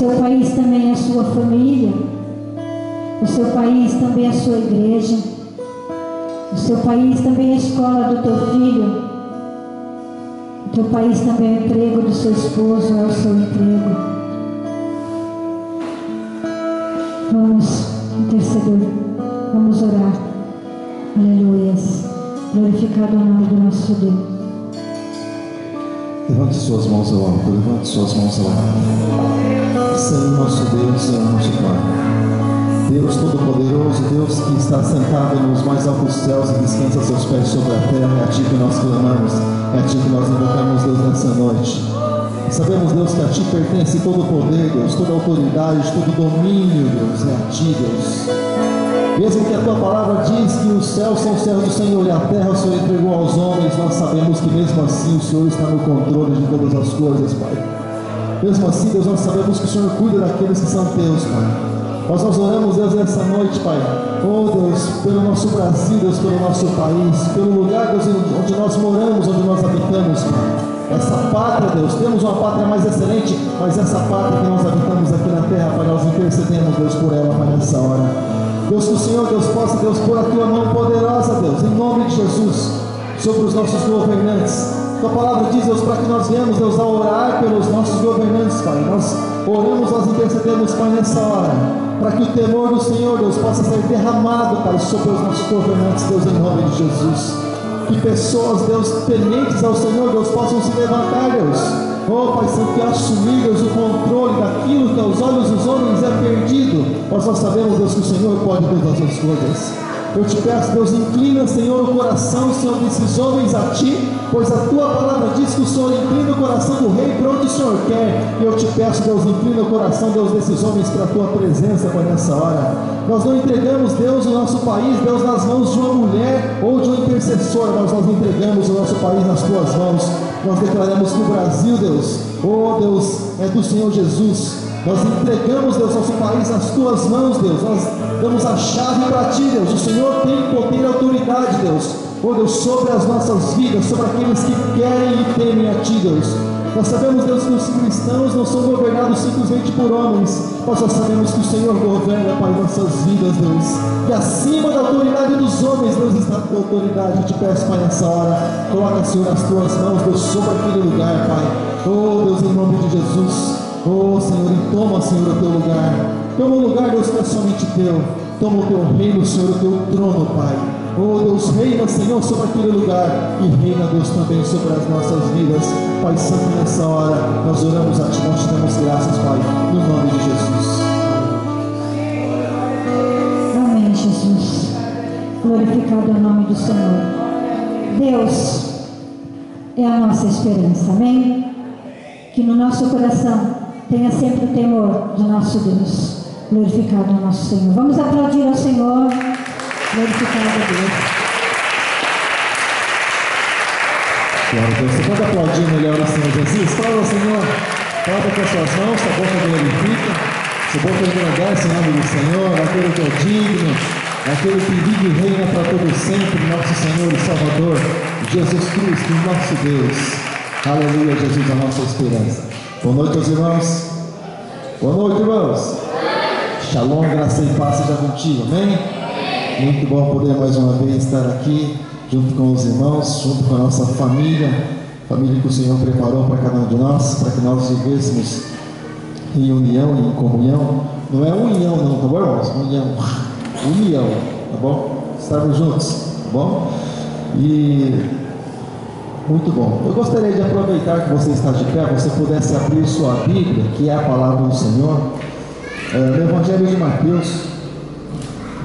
seu país também é a sua família. O seu país também é a sua igreja. O seu país também é a escola do teu filho. O teu país também é o emprego do seu esposo, é o seu emprego. Vamos interceder, vamos orar. Aleluias. Glorificado o nome do nosso Deus. Levante suas mãos ao alto, levante suas mãos ao alto. Senhor nosso Deus, Senhor nosso Pai. Deus Todo-Poderoso, Deus que está sentado nos mais altos céus e descansa seus pés sobre a terra, é a Ti que nós clamamos, é a Ti que nós invocamos, Deus, nessa noite. Sabemos, Deus, que a Ti pertence todo o poder, Deus, toda a autoridade, todo o domínio, Deus, é a Ti, Deus. Mesmo que a tua palavra diz que os céus são os céus do Senhor e a terra o Senhor entregou aos homens, nós sabemos que mesmo assim o Senhor está no controle de todas as coisas, Pai. Mesmo assim, Deus, nós sabemos que o Senhor cuida daqueles que são teus, Pai. Nós nós oramos, Deus, nessa noite, Pai. Oh, Deus, pelo nosso Brasil, Deus, pelo nosso país, pelo lugar, Deus, onde nós moramos, onde nós habitamos, Pai. Essa pátria, Deus, temos uma pátria mais excelente, mas essa pátria que nós habitamos aqui na terra, Pai, nós intercedemos, Deus, por ela, Pai, nessa hora. Deus, que o Senhor, Deus, possa, Deus, pôr a tua mão poderosa, Deus, em nome de Jesus, sobre os nossos governantes. Tua palavra diz, Deus, para que nós venhamos, Deus, a orar pelos nossos governantes, Pai. Nós oramos, nós intercedemos, Pai, nessa hora, para que o temor do Senhor, Deus, possa ser derramado, Pai, sobre os nossos governantes, Deus, em nome de Jesus. Que pessoas, Deus, tementes ao Senhor, Deus, possam se levantar, Deus Oh, Pai Santo, que assumir, Deus, o controle daquilo que aos olhos dos homens é perdido. Nós só sabemos, Deus, que o Senhor pode todas as coisas. Eu te peço, Deus, inclina, Senhor, o coração, Senhor, desses homens a Ti, pois a Tua palavra diz que o Senhor inclina o coração do rei para onde o Senhor quer. E eu te peço, Deus, inclina o coração, Deus, desses homens para a Tua presença, Pai, nessa hora. Nós não entregamos, Deus, o nosso país, Deus, nas mãos de uma mulher ou de um intercessor, mas nós entregamos o nosso país nas Tuas mãos. Nós declaramos que o Brasil, Deus, oh Deus, é do Senhor Jesus. Nós entregamos, Deus, nosso país nas tuas mãos, Deus. Nós damos a chave para ti, Deus. O Senhor tem poder e autoridade, Deus. Oh Deus, sobre as nossas vidas, sobre aqueles que querem e temem a ti, Deus. Nós sabemos, Deus, que os cristãos não são governados simplesmente por homens, mas nós sabemos que o Senhor governa, Pai, nossas vidas, Deus. Que acima da autoridade dos homens, Deus está a tua autoridade. Eu te peço, Pai, nessa hora, coloca, Senhor, as tuas mãos, Deus, sobre aquele lugar, Pai. Oh, Deus, em nome de Jesus. Oh, Senhor, e toma, Senhor, o teu lugar. Toma o lugar, Deus, que é somente teu. Toma o teu reino, Senhor, o teu trono, Pai. Oh Deus, reina, Senhor, sobre aquele lugar e reina, Deus, também sobre as nossas vidas. Pai Santo, nessa hora, nós oramos a Ti, nós te damos graças, Pai, no nome de Jesus. Amém, Jesus. Glorificado é o nome do Senhor. Deus é a nossa esperança, amém? Que no nosso coração tenha sempre o temor do nosso Deus. Glorificado é o nosso Senhor. Vamos aplaudir ao Senhor. Glorificado a Deus. Glória a Deus. Você pode aplaudir melhor o Senhor Jesus? Fala Senhor. Fala com as suas mãos, sua boca glorifica. Sua boca engrandece em nome do Senhor, aquele que é digno, aquele que vive e reina para todo sempre, nosso Senhor e Salvador, Jesus Cristo, nosso Deus. Aleluia, Jesus, a nossa esperança. Boa noite, meus irmãos. Boa noite, irmãos. Shalom, graça e paz seja contigo, amém? Muito bom poder mais uma vez estar aqui junto com os irmãos, junto com a nossa família, família que o Senhor preparou para cada um de nós, para que nós vivêssemos em união em comunhão. Não é união não, tá bom, irmãos? União. União, tá bom? Estarmos juntos, tá bom? E muito bom. Eu gostaria de aproveitar que você está de pé, você pudesse abrir sua Bíblia, que é a palavra do Senhor, é, no Evangelho de Mateus,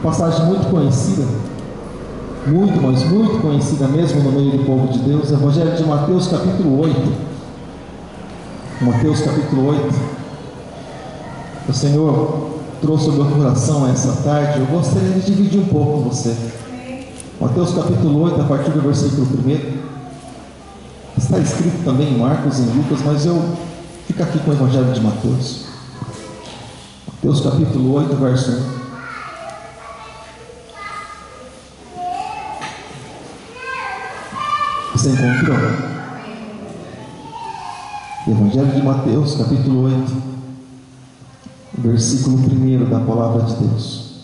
passagem muito conhecida, muito, mas muito conhecida mesmo no meio do povo de Deus, Evangelho de Mateus, capítulo 8. Mateus, capítulo 8. O Senhor trouxe o meu coração essa tarde, eu gostaria de dividir um pouco com você. Mateus, capítulo 8, a partir do versículo 1. Está escrito também em Marcos e em Lucas, mas eu fico aqui com o Evangelho de Mateus. Mateus capítulo 8, verso 1. Encontrou? Evangelho de Mateus, capítulo 8. versículo 1 da palavra de Deus.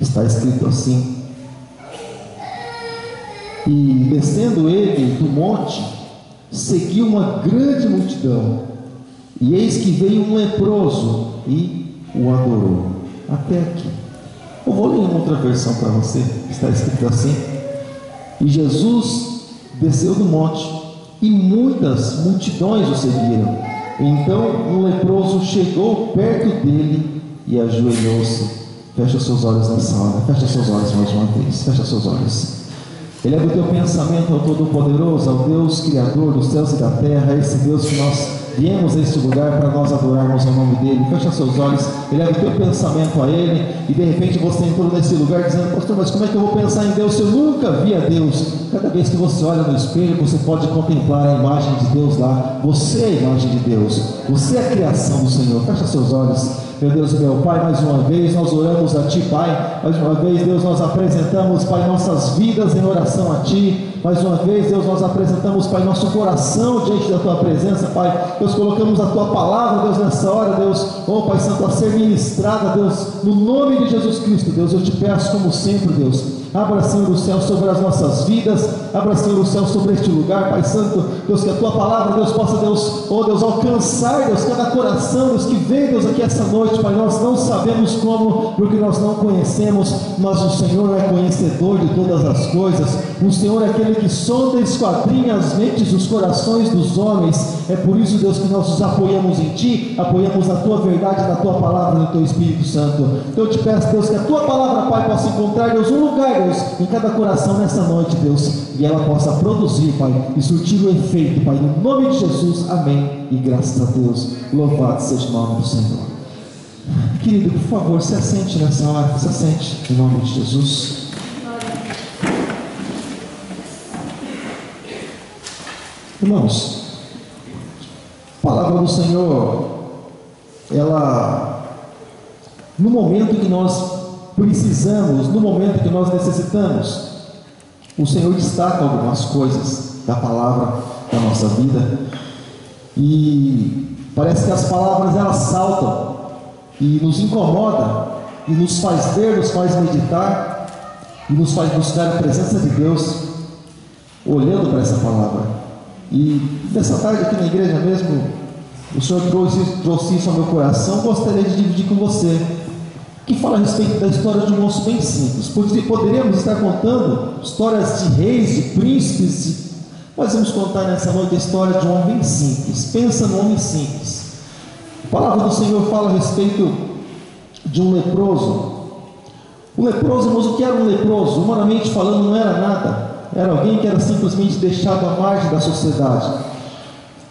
Está escrito assim: E descendo ele do monte, seguiu uma grande multidão, e eis que veio um leproso e o adorou. Até aqui. Eu vou ler uma outra versão para você, está escrito assim: E Jesus desceu do monte, e muitas multidões o seguiram. Então um leproso chegou perto dele e ajoelhou-se. Fecha seus olhos nessa hora, fecha seus olhos mais uma vez, fecha seus olhos. Eleva o teu pensamento ao Todo-Poderoso, ao Deus Criador dos céus e da terra, esse Deus que nós viemos a este lugar para nós adorarmos o nome dele. Fecha seus olhos, eleva o teu pensamento a ele, e de repente você entrou nesse lugar dizendo, pastor, mas como é que eu vou pensar em Deus se eu nunca vi a Deus? Cada vez que você olha no espelho, você pode contemplar a imagem de Deus lá. Você é a imagem de Deus, você é a criação do Senhor. Fecha seus olhos. Meu Deus e meu Pai, mais uma vez nós oramos a Ti, Pai. Mais uma vez, Deus, nós apresentamos, Pai, nossas vidas em oração a Ti. Mais uma vez, Deus, nós apresentamos, Pai, nosso coração diante da Tua presença, Pai. Deus, colocamos a Tua palavra, Deus, nessa hora, Deus, oh Pai Santo, a ser ministrada, Deus, no nome de Jesus Cristo, Deus. Eu te peço, como sempre, Deus, Abra, Senhor, o céu sobre as nossas vidas. Abra, Senhor, o céu sobre este lugar, Pai Santo. Deus, que a tua palavra, Deus, possa, Deus, oh Deus, alcançar, Deus, cada coração, Deus, que vem, Deus, aqui essa noite, Pai. Nós não sabemos como, porque nós não conhecemos, mas o Senhor é conhecedor de todas as coisas. O Senhor é aquele que sonda e esquadrinha as mentes, os corações dos homens. É por isso, Deus, que nós nos apoiamos em Ti, apoiamos na Tua verdade, na Tua palavra, no Teu Espírito Santo. Então eu te peço, Deus, que a Tua palavra, Pai, possa encontrar, Deus, um lugar, Deus, em cada coração nessa noite, Deus, e ela possa produzir, Pai, e surtir o efeito, Pai, no nome de Jesus, amém. E graças a Deus, louvado seja o nome do Senhor. Querido, por favor, se assente nessa hora, se assente, em nome de Jesus. Irmãos, a palavra do Senhor, ela, no momento que nós precisamos, no momento que nós necessitamos, o Senhor destaca algumas coisas da palavra da nossa vida e parece que as palavras elas saltam e nos incomoda e nos faz ver, nos faz meditar e nos faz buscar a presença de Deus olhando para essa palavra. E nessa tarde aqui na igreja mesmo, o Senhor trouxe, trouxe isso ao meu coração, gostaria de dividir com você, que fala a respeito da história de um moço bem simples. Poderíamos estar contando histórias de reis, de príncipes, de... mas vamos contar nessa noite a história de um homem simples. Pensa no homem simples. A palavra do Senhor fala a respeito de um leproso. O leproso, irmãos, o que era um leproso? Humanamente falando, não era nada era alguém que era simplesmente deixado à margem da sociedade.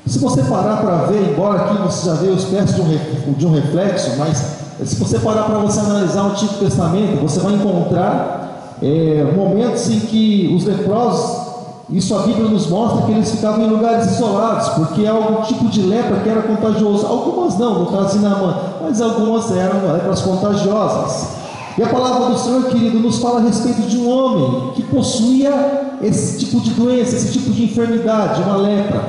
Se você parar para ver, embora aqui você já veja os pés de um, de um reflexo, mas se você parar para você analisar o Antigo Testamento, você vai encontrar é, momentos em que os leprosos, isso a Bíblia nos mostra que eles ficavam em lugares isolados, porque é algum tipo de lepra que era contagioso. Algumas não, no caso de Naamã, mas algumas eram lepras contagiosas. E a palavra do Senhor, querido, nos fala a respeito de um homem que possuía esse tipo de doença, esse tipo de enfermidade, uma lepra.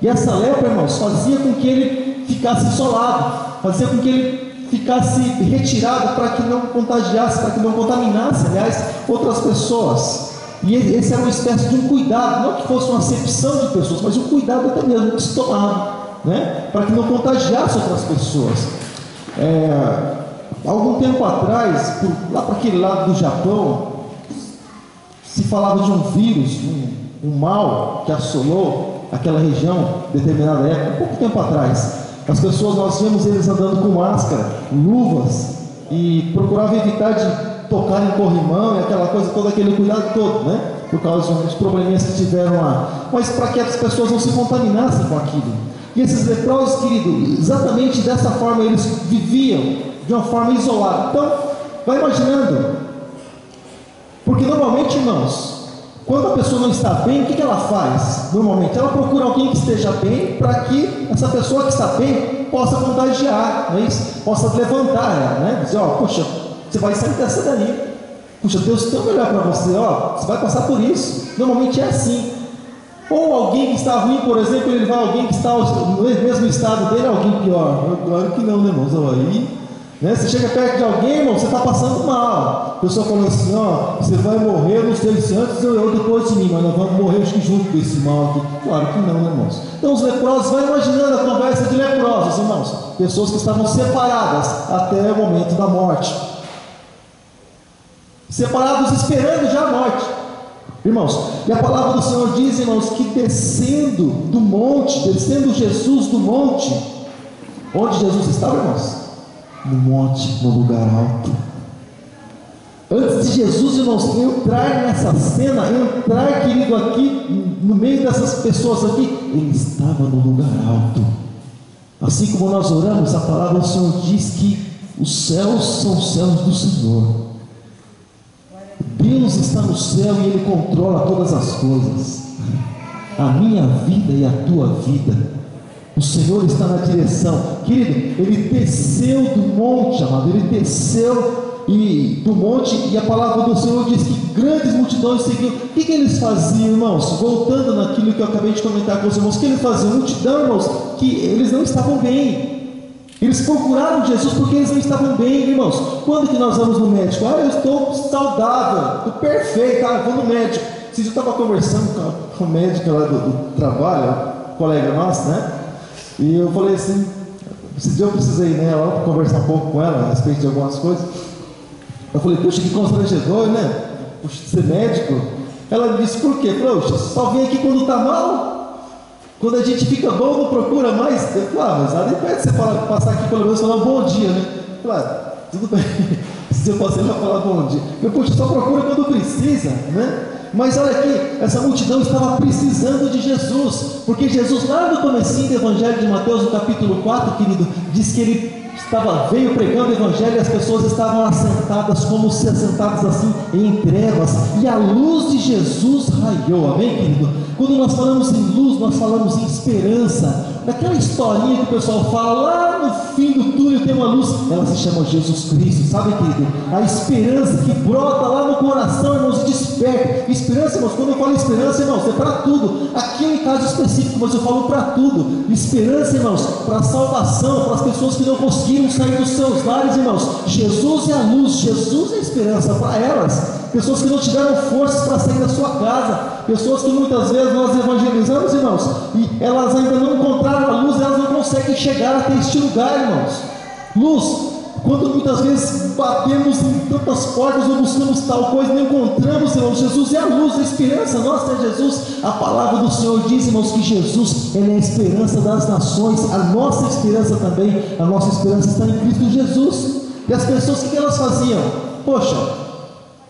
E essa lepra, irmãos, fazia com que ele ficasse isolado, fazia com que ele ficasse retirado para que não contagiasse, para que não contaminasse, aliás, outras pessoas. E esse era uma espécie de um cuidado, não que fosse uma acepção de pessoas, mas um cuidado até mesmo que se tomava, né? para que não contagiasse outras pessoas. É, Algum tempo atrás, por, lá para aquele lado do Japão, se falava de um vírus, um, um mal que assolou aquela região, determinada época, pouco tempo atrás. As pessoas, nós vimos eles andando com máscara, luvas, e procuravam evitar de tocar em corrimão e aquela coisa, todo aquele cuidado todo, né? Por causa dos probleminhas que tiveram lá. Mas para que as pessoas não se contaminassem com aquilo. E esses leprosos, querido, exatamente dessa forma eles viviam de uma forma isolada. Então, vai imaginando. Normalmente, irmãos, quando a pessoa não está bem, o que ela faz? Normalmente, ela procura alguém que esteja bem para que essa pessoa que está bem possa contagiar, não é isso? possa levantar ela, né? Dizer, ó, puxa, você vai sair dessa daí. Puxa, Deus tem o melhor para você, ó, você vai passar por isso. Normalmente é assim. Ou alguém que está ruim, por exemplo, ele vai alguém que está no mesmo estado dele, alguém pior. Claro que não, né, irmãos? Aí, né? Você chega perto de alguém, irmão, você está passando mal. A pessoa falou assim: ó, você vai morrer, não sei se ou eu depois de mim, mas nós vamos morrer acho que junto com esse mal aqui. Claro que não, né, irmãos? Então os leprosos, vai imaginando a conversa de leprosos, irmãos. Pessoas que estavam separadas até o momento da morte. Separados esperando já a morte. Irmãos, e a palavra do Senhor diz, irmãos, que descendo do monte, descendo Jesus do monte, onde Jesus estava, irmãos? No monte, no lugar alto. Antes de Jesus, irmãos, entrar nessa cena, entrar, querido, aqui, no meio dessas pessoas aqui, ele estava no lugar alto. Assim como nós oramos, a palavra do Senhor diz que os céus são os céus do Senhor. Deus está no céu e Ele controla todas as coisas. A minha vida e a tua vida. O Senhor está na direção. Querido, Ele desceu do monte, amado. Ele desceu e, do monte e a palavra do Senhor diz que grandes multidões seguiam. O que, que eles faziam, irmãos? Voltando naquilo que eu acabei de comentar com os irmãos. O que eles faziam? Multidão, irmãos, que eles não estavam bem. Eles procuraram Jesus porque eles não estavam bem, irmãos. Quando que nós vamos no médico? Ah, eu estou saudável, estou perfeito, ah, vou no médico. Se eu estava conversando com a, médica lá do, do trabalho, colega nosso, né? E eu falei assim, eu precisei né, lá, conversar um pouco com ela a respeito de algumas coisas. Eu falei, puxa, que constrangedor, né? Puxa, ser médico. Ela me disse, por quê? Poxa, só vem aqui quando está mal. Quando a gente fica bom, não procura mais. Claro, mas nada impede você falar, passar aqui pelo menos falar bom dia, né? Claro, tudo bem. Se eu posso já falar bom dia. Eu puxo, só procura quando precisa, né? Mas olha aqui, essa multidão estava precisando de Jesus, porque Jesus, lá no comecinho do Evangelho de Mateus, no capítulo 4, querido, diz que ele estava, veio pregando o Evangelho e as pessoas estavam assentadas, como se assentadas assim em trevas, e a luz de Jesus raiou, amém, querido? Quando nós falamos em luz, nós falamos em esperança. Daquela historinha que o pessoal fala lá no fim do túnel tem uma luz, ela se chama Jesus Cristo, sabe, querido? A esperança que brota lá no coração, irmãos, desperta. Esperança, irmãos, quando eu falo esperança, irmãos, é para tudo. Aqui em caso específico, mas eu falo para tudo. Esperança, irmãos, para salvação, para as pessoas que não conseguiram sair dos seus lares, irmãos. Jesus é a luz, Jesus é a esperança para elas pessoas que não tiveram forças para sair da sua casa, pessoas que muitas vezes nós evangelizamos, irmãos, e elas ainda não encontraram a luz, elas não conseguem chegar até este lugar, irmãos. Luz, quando muitas vezes batemos em tantas portas ou buscamos tal coisa, não encontramos, irmãos, Jesus é a luz, a esperança nossa é Jesus. A palavra do Senhor diz, irmãos, que Jesus é a esperança das nações, a nossa esperança também, a nossa esperança está em Cristo Jesus. E as pessoas, o que elas faziam? Poxa,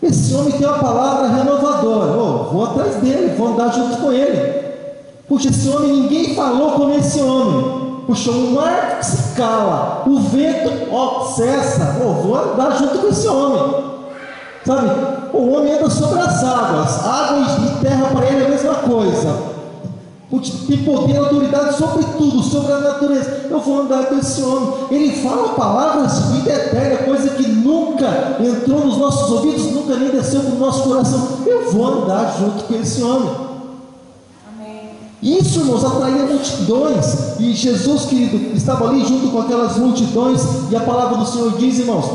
esse homem tem uma palavra renovadora. Oh, vou atrás dele, vou andar junto com ele. Puxa, esse homem, ninguém falou como esse homem. Puxa, o mar se cala, o vento ó, cessa. Oh, vou andar junto com esse homem. Sabe? O homem anda sobre as águas, água e terra para ele é a mesma coisa tem poder e autoridade sobre tudo, sobre a natureza. Eu vou andar com esse homem. Ele fala palavras de vida eterna, coisa que nunca entrou nos nossos ouvidos, nunca nem desceu para o nosso coração. Eu vou andar junto com esse homem. Amém. Isso, irmãos, atraía multidões. E Jesus, querido, estava ali junto com aquelas multidões. E a palavra do Senhor diz, irmãos,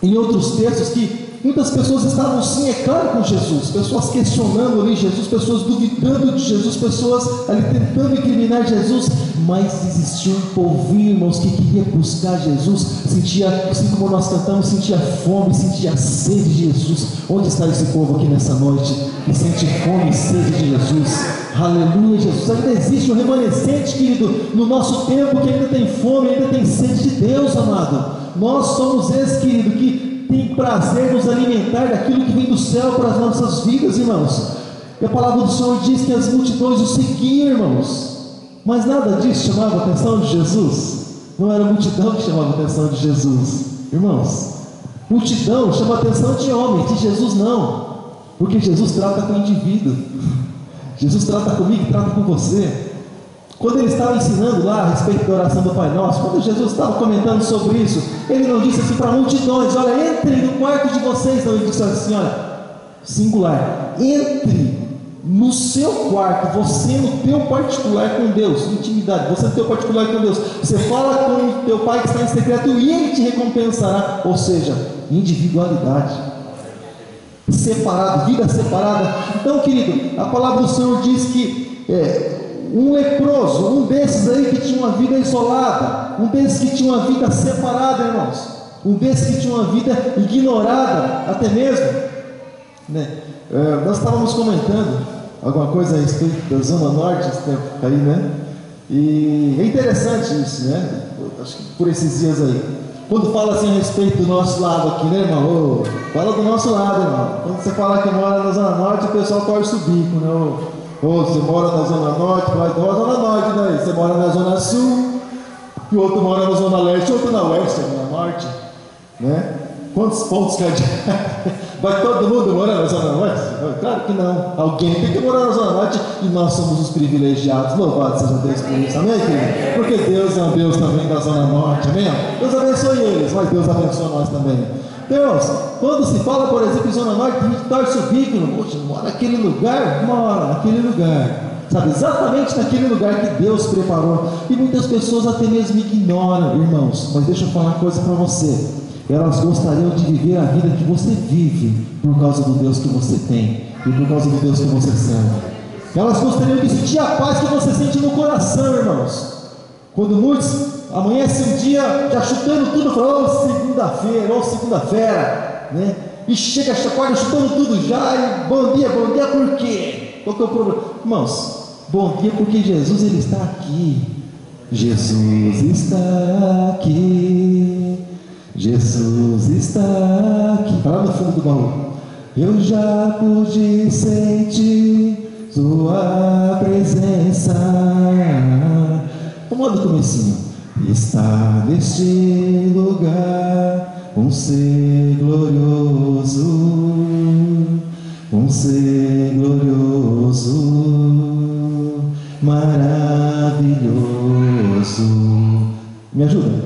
em outros textos, que Muitas pessoas estavam sim, é claro, com Jesus, pessoas questionando ali Jesus, pessoas duvidando de Jesus, pessoas ali tentando incriminar Jesus, mas existia um povinho, irmãos, que queria buscar Jesus, sentia, assim como nós cantamos, sentia fome, sentia sede de Jesus. Onde está esse povo aqui nessa noite que sente fome e sede de Jesus? Aleluia, Jesus. Ainda existe um remanescente, querido, no nosso tempo que ainda tem fome, ainda tem sede de Deus, amado. Nós somos esses, querido, que prazer nos alimentar daquilo que vem do céu para as nossas vidas, irmãos. E a palavra do Senhor diz que as multidões o seguiam, irmãos. Mas nada disso chamava a atenção de Jesus. Não era a multidão que chamava a atenção de Jesus, irmãos. Multidão chama a atenção de homens, de Jesus não. Porque Jesus trata com o indivíduo. Jesus trata comigo, trata com você. Quando ele estava ensinando lá a respeito da oração do Pai Nosso, quando Jesus estava comentando sobre isso, ele não disse assim para multidões: Olha, entrem no quarto de vocês. Não, ele disse assim: Olha, singular, entre no seu quarto, você no teu particular com Deus, intimidade, você no teu particular com Deus, você fala com o teu pai que está em secreto e ele te recompensará, ou seja, individualidade, separado, vida separada. Então, querido, a palavra do Senhor diz que é, um leproso, um desses aí que tinha uma vida isolada, um desses que tinha uma vida separada, irmãos, um desses que tinha uma vida ignorada, até mesmo, né? É, nós estávamos comentando alguma coisa a respeito da Zona Norte esse tempo aí, né? E é interessante isso, né? Acho que por esses dias aí. Quando fala assim a respeito do nosso lado aqui, né, irmão? Ô, fala do nosso lado, irmão. Quando você fala que mora na Zona Norte, o pessoal o bico, né? Ô, ô você mora na Zona Norte, vai na Zona Norte, né? Você mora na Zona Sul, e o outro mora na Zona Leste, outro na Oeste, na Norte, né? Quantos pontos cardeais? Vai todo mundo morar na Zona Norte? Claro que não. Alguém tem que morar na Zona Norte e nós somos os privilegiados. Louvado seja Deus por isso. Amém, querido? Porque Deus é um Deus também da Zona Norte. Amém? Deus abençoe eles, mas Deus abençoe nós também. Deus, quando se fala, por exemplo, em Zona Norte, a gente torce o bico. Poxa, mora naquele lugar? Mora naquele lugar. Sabe, exatamente naquele lugar que Deus preparou. E muitas pessoas até mesmo ignoram, irmãos. Mas deixa eu falar uma coisa para você elas gostariam de viver a vida que você vive por causa do Deus que você tem e por causa do Deus que você serve. Elas gostariam de sentir a paz que você sente no coração, irmãos. Quando muitos amanhecem um dia já chutando tudo, falando, oh, segunda-feira, ou oh, segunda-feira, né? E chega, acorda chutando tudo já, e bom dia, bom dia por quê? Qual que é o problema? Irmãos, bom dia porque Jesus ele está aqui. Jesus está aqui. Jesus está aqui. Para no fundo do baú. Eu já pude sentir Sua presença. Vamos lá do comecinho. Está neste lugar um ser glorioso, um ser glorioso, maravilhoso. Me ajuda.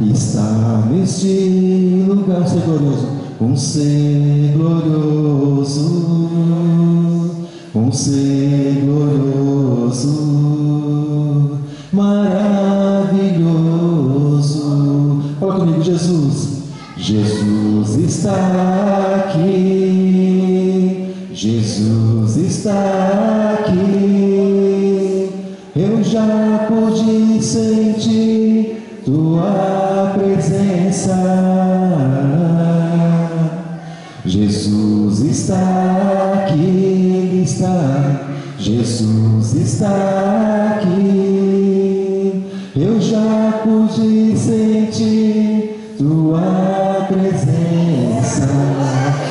Está neste lugar ser glorioso, um ser glorioso, um ser presença. Jesus está aqui, Ele está, Jesus está aqui. Eu já pude sentir tua presença.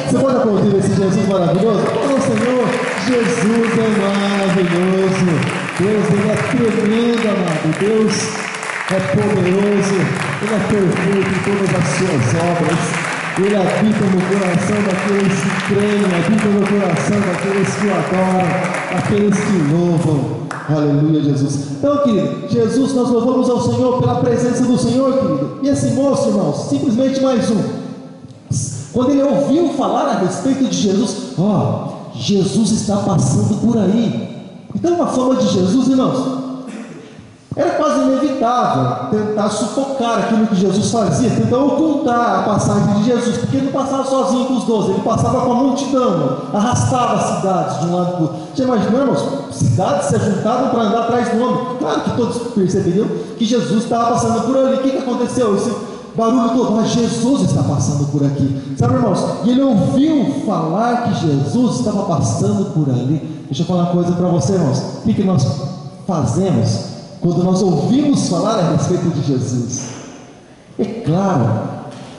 Você pode aplaudir esse Jesus maravilhoso? Oh Senhor, Jesus é maravilhoso. Deus, Ele é tremendo, amado. Deus é poderoso, Ele é perfeito em todas as suas obras. Ele habita no coração daqueles que creem, habita no coração daqueles que o adoram, daqueles que louvam. Aleluia, Jesus. Então, querido, Jesus, nós louvamos ao Senhor pela presença do Senhor, querido. E esse moço, irmãos, simplesmente mais um. Quando ele ouviu falar a respeito de Jesus, ó, Jesus está passando por aí. Então, uma fama de Jesus, irmãos, era quase inevitável tentar sufocar aquilo que Jesus fazia, tentar ocultar a passagem de Jesus, porque ele não passava sozinho com os doze, ele passava com a multidão, arrastava as cidades de um lado para o outro. Já imaginamos? Cidades se juntavam para andar atrás do homem. Claro que todos perceberiam que Jesus estava passando por ali. O que, que aconteceu? Esse barulho todo, mas Jesus está passando por aqui. Sabe, irmãos? E ele ouviu falar que Jesus estava passando por ali. Deixa eu falar uma coisa para você, irmãos. O que, que nós fazemos quando nós ouvimos falar a respeito de Jesus. É claro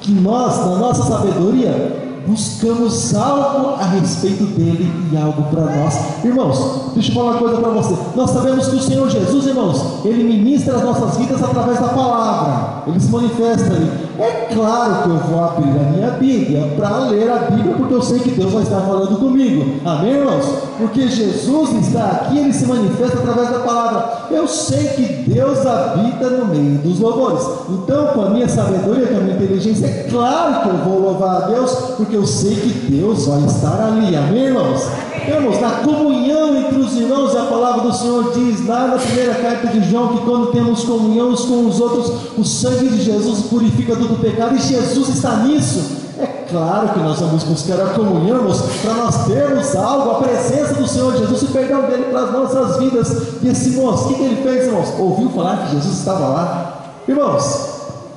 que nós, na nossa sabedoria, buscamos algo a respeito dele e algo para nós. Irmãos, deixa eu falar uma coisa para você. Nós sabemos que o Senhor Jesus, irmãos, ele ministra as nossas vidas através da palavra. Ele se manifesta ali. É claro que eu vou abrir a minha Bíblia para ler a Bíblia, porque eu sei que Deus vai estar falando comigo. Amém, irmãos? Porque Jesus está aqui, ele se manifesta através da palavra. Eu sei que Deus habita no meio dos louvores. Então, com a minha sabedoria, com a minha inteligência, é claro que eu vou louvar a Deus, porque eu sei que Deus vai estar ali. Amém, irmãos? Irmãos, na comunhão entre os irmãos, a palavra do Senhor diz lá na primeira carta de João que quando temos comunhão uns com os outros, o sangue de Jesus purifica todo o pecado e Jesus está nisso. É claro que nós vamos buscar a comunhão, para nós termos algo, a presença do Senhor Jesus e o perdão dele para as nossas vidas. E esse moço, o que, que ele fez, irmãos? Ouviu falar que Jesus estava lá? Irmãos,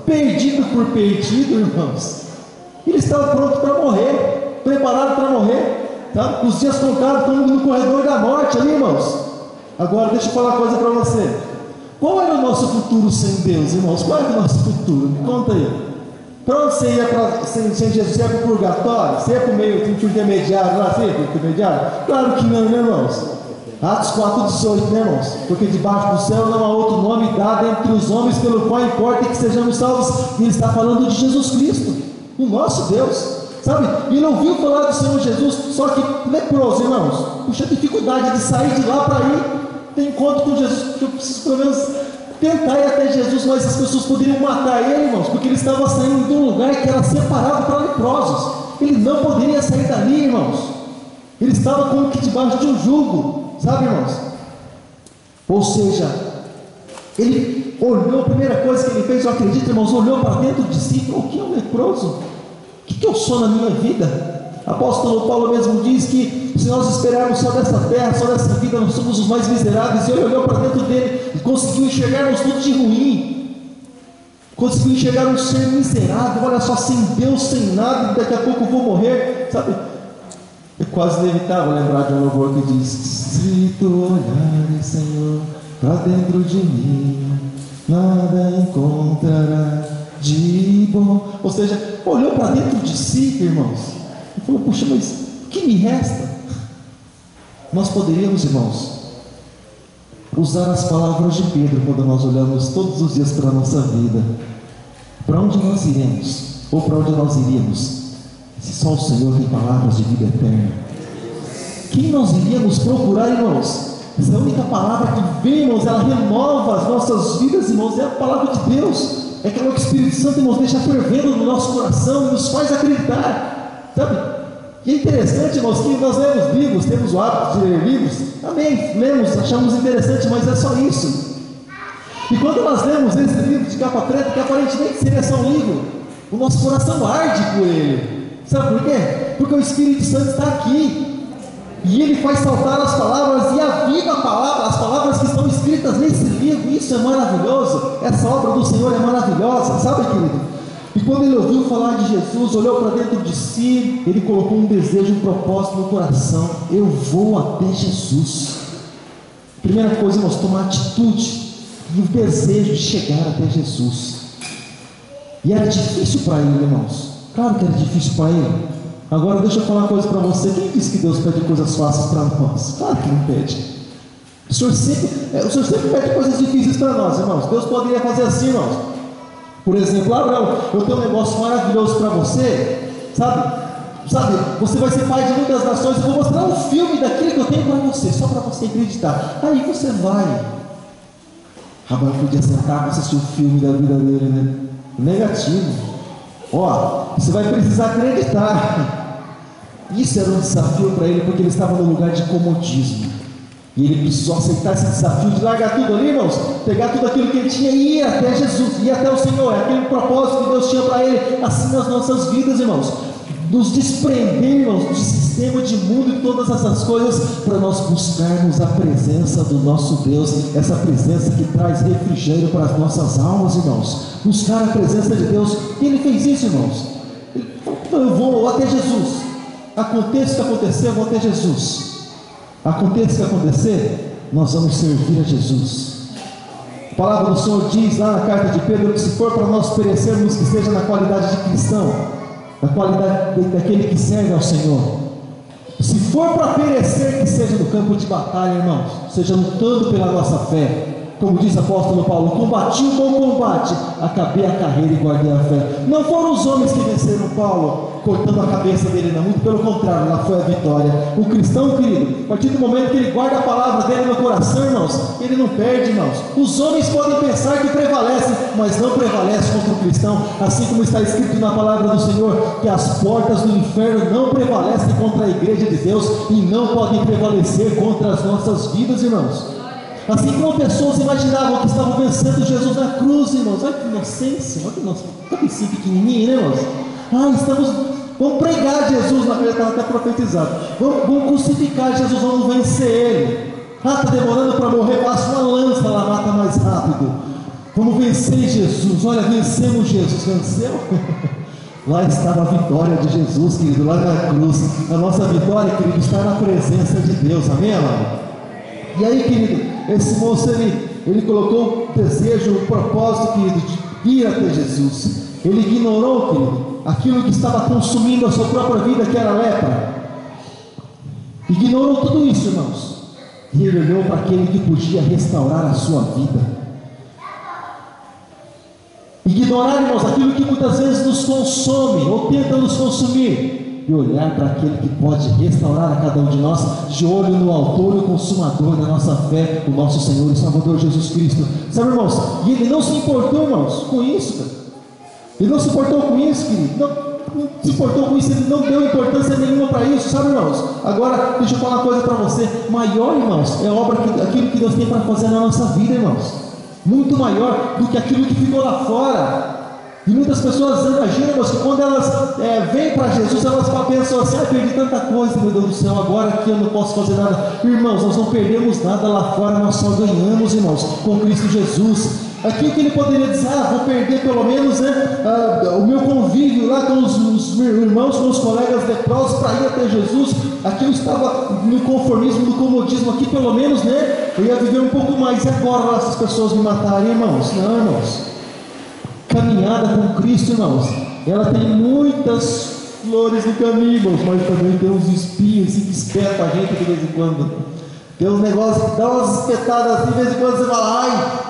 perdido por perdido, irmãos. Ele estava pronto para morrer, preparado para morrer. Tá? Os dias contados, estamos no corredor da morte ali, irmãos. Agora, deixa eu falar uma coisa para você. Qual era o nosso futuro sem Deus, irmãos? Qual era o nosso futuro? Me conta aí. Para onde você ia para, sem, sem Jesus? Você ia para o purgatório? Você ia para o meio intermediário lá? Você ia para intermediário? Claro que não, né, irmãos? Atos 4, 18, né, irmãos? Porque debaixo do céu não há outro nome dado entre os homens pelo qual importa que sejamos salvos. E ele está falando de Jesus Cristo, o nosso Deus. Sabe? E ele ouviu falar do Senhor Jesus, só que leproso, irmãos. Puxa, dificuldade de sair de lá para ir ter encontro com Jesus, porque eu preciso pelo menos tentar ir até Jesus, mas as pessoas poderiam matar ele, irmãos, porque ele estava saindo de um lugar que era separado para leprosos. Ele não poderia sair dali, irmãos. Ele estava como que debaixo de um jugo, sabe, irmãos? Ou seja, ele olhou, a primeira coisa que ele fez, eu acredito, irmãos, olhou para dentro de si O que é um leproso? O que eu sou na minha vida? Apóstolo Paulo mesmo diz que se nós esperarmos só dessa terra, só dessa vida, nós somos os mais miseráveis. E ele olhou para dentro dele e conseguiu enxergarmos tudo de ruim. Conseguiu enxergar um ser miserável, olha só, sem Deus, sem nada, daqui a pouco vou morrer, sabe? É quase inevitável lembrar de um louvor que diz: Se tu olhares, Senhor, para dentro de mim, nada encontrará de bom. Ou seja, olhou para dentro de si, irmãos, e falou: Puxa, mas o que me resta? Nós poderíamos, irmãos, usar as palavras de Pedro quando nós olhamos todos os dias para a nossa vida. Para onde nós iremos? Ou para onde nós iríamos? Se só o Senhor tem palavras de vida eterna. Quem nós iríamos procurar, irmãos? Essa única palavra que vem, irmãos, ela renova as nossas vidas, irmãos, é a palavra de Deus. É aquela que o Espírito Santo nos deixa fervendo no nosso coração e nos faz acreditar. Sabe? E é interessante, irmãos, que nós lemos livros, temos o hábito de ler livros. Amém, lemos, achamos interessante, mas é só isso. E quando nós lemos esse livro de capa preta, que aparentemente seria só um livro, o nosso coração arde por ele. Sabe por quê? Porque o Espírito Santo está aqui. E ele faz saltar as palavras e aviva a palavra, as palavras que estão escritas nesse livro. Isso é maravilhoso. Essa obra do Senhor é maravilhosa, sabe, querido? E quando ele ouviu falar de Jesus, olhou para dentro de si, ele colocou um desejo, um propósito no coração: eu vou até Jesus. Primeira coisa, nós tomar atitude e o desejo de chegar até Jesus. E era difícil para ele, irmãos. Claro que era difícil para ele. Agora deixa eu falar uma coisa para você. Quem disse que Deus pede coisas fáceis para nós? Claro que não pede. O Senhor sempre, é, o Senhor sempre pede coisas difíceis para nós, irmãos. Deus poderia fazer assim, irmãos. Por exemplo, Abraão, eu tenho um negócio maravilhoso para você, sabe? Sabe, você vai ser pai de muitas nações. Eu vou mostrar um filme daquilo que eu tenho para você, só para você acreditar. Aí você vai. Abraão podia sentar e assistir o filme da vida dele, né? Negativo. Ó, você vai precisar acreditar. Isso era um desafio para ele, porque ele estava no lugar de comodismo. E ele precisou aceitar esse desafio de largar tudo ali, irmãos, pegar tudo aquilo que ele tinha e ir até Jesus, ir até o Senhor, é aquele propósito que Deus tinha para ele, assim nas nossas vidas, irmãos. Nos desprender, irmãos, do sistema de mundo e todas essas coisas, para nós buscarmos a presença do nosso Deus, essa presença que traz refrigério para as nossas almas, irmãos. Buscar a presença de Deus, e ele fez isso, irmãos. Ele falou, eu vou até Jesus. Aconteça o que acontecer, eu vou até Jesus. Aconteça o que acontecer, nós vamos servir a Jesus. A palavra do Senhor diz lá na carta de Pedro que se for para nós perecermos, que seja na qualidade de cristão, na qualidade daquele que serve ao Senhor. Se for para perecer, que seja no campo de batalha, irmãos, seja lutando pela nossa fé, como diz o apóstolo Paulo, combati o bom combate, acabei a carreira e guardei a fé. Não foram os homens que venceram Paulo, cortando a cabeça dele, não, muito pelo contrário, lá foi a vitória. O cristão, querido, a partir do momento que ele guarda a palavra dele no coração, irmãos, ele não perde, irmãos. Os homens podem pensar que prevalecem, mas não prevalece contra o cristão, assim como está escrito na palavra do Senhor, que as portas do inferno não prevalecem contra a igreja de Deus e não podem prevalecer contra as nossas vidas, irmãos. Assim como pessoas imaginavam que estavam vencendo Jesus na cruz, irmãos. Olha que inocência, olha que inocência, assim pequenininho, né, irmãos? Ah, estamos, vamos pregar Jesus, na verdade estava até profetizado. Vamos, vamos crucificar Jesus, vamos vencer ele. Ah, está demorando para morrer, passa uma lança lá, mata mais rápido. Vamos vencer Jesus, olha, vencemos Jesus, venceu? Lá estava a vitória de Jesus, querido, lá na cruz. A nossa vitória, querido, está na presença de Deus, amém, amado? E aí, querido, esse moço ele, ele colocou o desejo, o propósito, querido, de ir até Jesus. Ele ignorou, querido, aquilo que estava consumindo a sua própria vida, que era lepra. Ignorou tudo isso, irmãos. E ele olhou para aquele que podia restaurar a sua vida. Ignorar, irmãos, aquilo que muitas vezes nos consome ou tenta nos consumir e olhar para aquele que pode restaurar a cada um de nós, de olho no autor e consumador da nossa fé, o nosso Senhor e Salvador Jesus Cristo. Sabe, irmãos? E ele não se importou, irmãos, com isso, cara. Ele não se importou com isso, querido. Não, não com isso, ele não deu importância nenhuma para isso, sabe, irmãos? Agora, deixa eu falar uma coisa para você: maior, irmãos, é a obra que aquilo que Deus tem para fazer na nossa vida, irmãos. Muito maior do que aquilo que ficou lá fora. E muitas pessoas imaginam que quando elas é, vêm para Jesus, elas pensam assim: ah, perdi tanta coisa, meu Deus do céu, agora que eu não posso fazer nada. Irmãos, nós não perdemos nada lá fora, nós só ganhamos, irmãos, com Cristo Jesus. Aqui que ele poderia dizer, ah, vou perder pelo menos né, ah, o meu convívio lá com os, os irmãos, com os colegas leprosos para ir até Jesus. Aqui eu estava no conformismo, no comodismo, aqui pelo menos, né? Eu ia viver um pouco mais. E agora essas pessoas me matarem, irmãos? Não, irmãos caminhada com Cristo, irmãos, ela tem muitas flores no caminho, irmãos, mas também tem uns espinhos que espetam a gente de vez em quando. Tem uns negócios que dá umas espetadas assim, de vez em quando você fala, ai,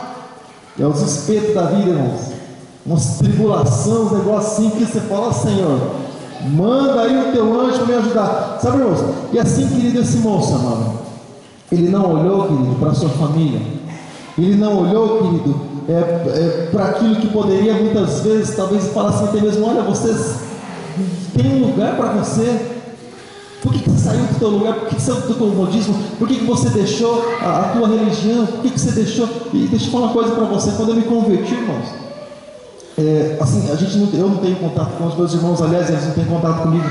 é os espetos da vida, irmãos. Umas tribulações, um negócio assim que você fala, Senhor, manda aí o teu anjo me ajudar. Sabe, irmãos? E assim, querido, esse moço, amado, ele não olhou, querido, para sua família. Ele não olhou, querido, é, é, para aquilo que poderia muitas vezes, talvez falar assim até mesmo, olha, vocês têm um lugar para você. Por que, que você saiu do teu lugar? Por que, que você saiu do teu comodismo? Por que, que você deixou a, a tua religião? Por que, que você deixou? E deixa eu falar uma coisa para você, quando eu me converti, irmãos, é, assim, a gente não, eu não tenho contato com os meus irmãos, aliás, eles não têm contato comigo.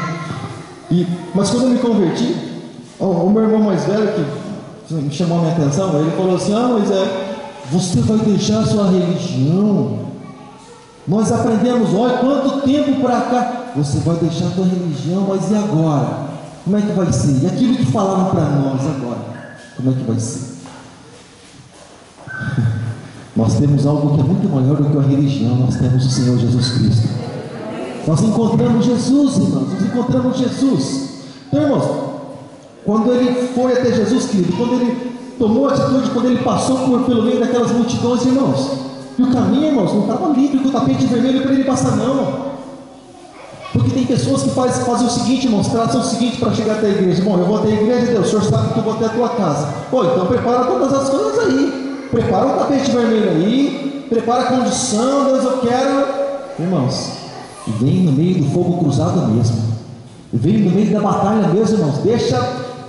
E, mas quando eu me converti, o, o meu irmão mais velho, que me chamou a minha atenção, ele falou assim, ah, mas é, você vai deixar sua religião. Nós aprendemos, olha, quanto tempo para cá. Você vai deixar sua religião, mas e agora? Como é que vai ser? E aquilo que falaram para nós agora, como é que vai ser? Nós temos algo que é muito maior do que a religião, nós temos o Senhor Jesus Cristo. Nós encontramos Jesus, irmãos, nós encontramos Jesus. Então, irmãos, quando ele foi até Jesus, querido, quando ele tomou atitude quando ele passou por, pelo meio daquelas multidões, irmãos. E o caminho, irmãos, não estava livre com o tapete vermelho para ele passar, não. Porque tem pessoas que fazem, fazem o seguinte, irmãos, tratam o seguinte para chegar até a igreja. Bom, eu vou até a igreja, Deus, o senhor sabe que eu vou até a tua casa. Pô, então prepara todas as coisas aí. Prepara o tapete vermelho aí. Prepara a condição, Deus, eu quero. Irmãos, vem no meio do fogo cruzado mesmo. Vem no meio da batalha mesmo, irmãos. Deixa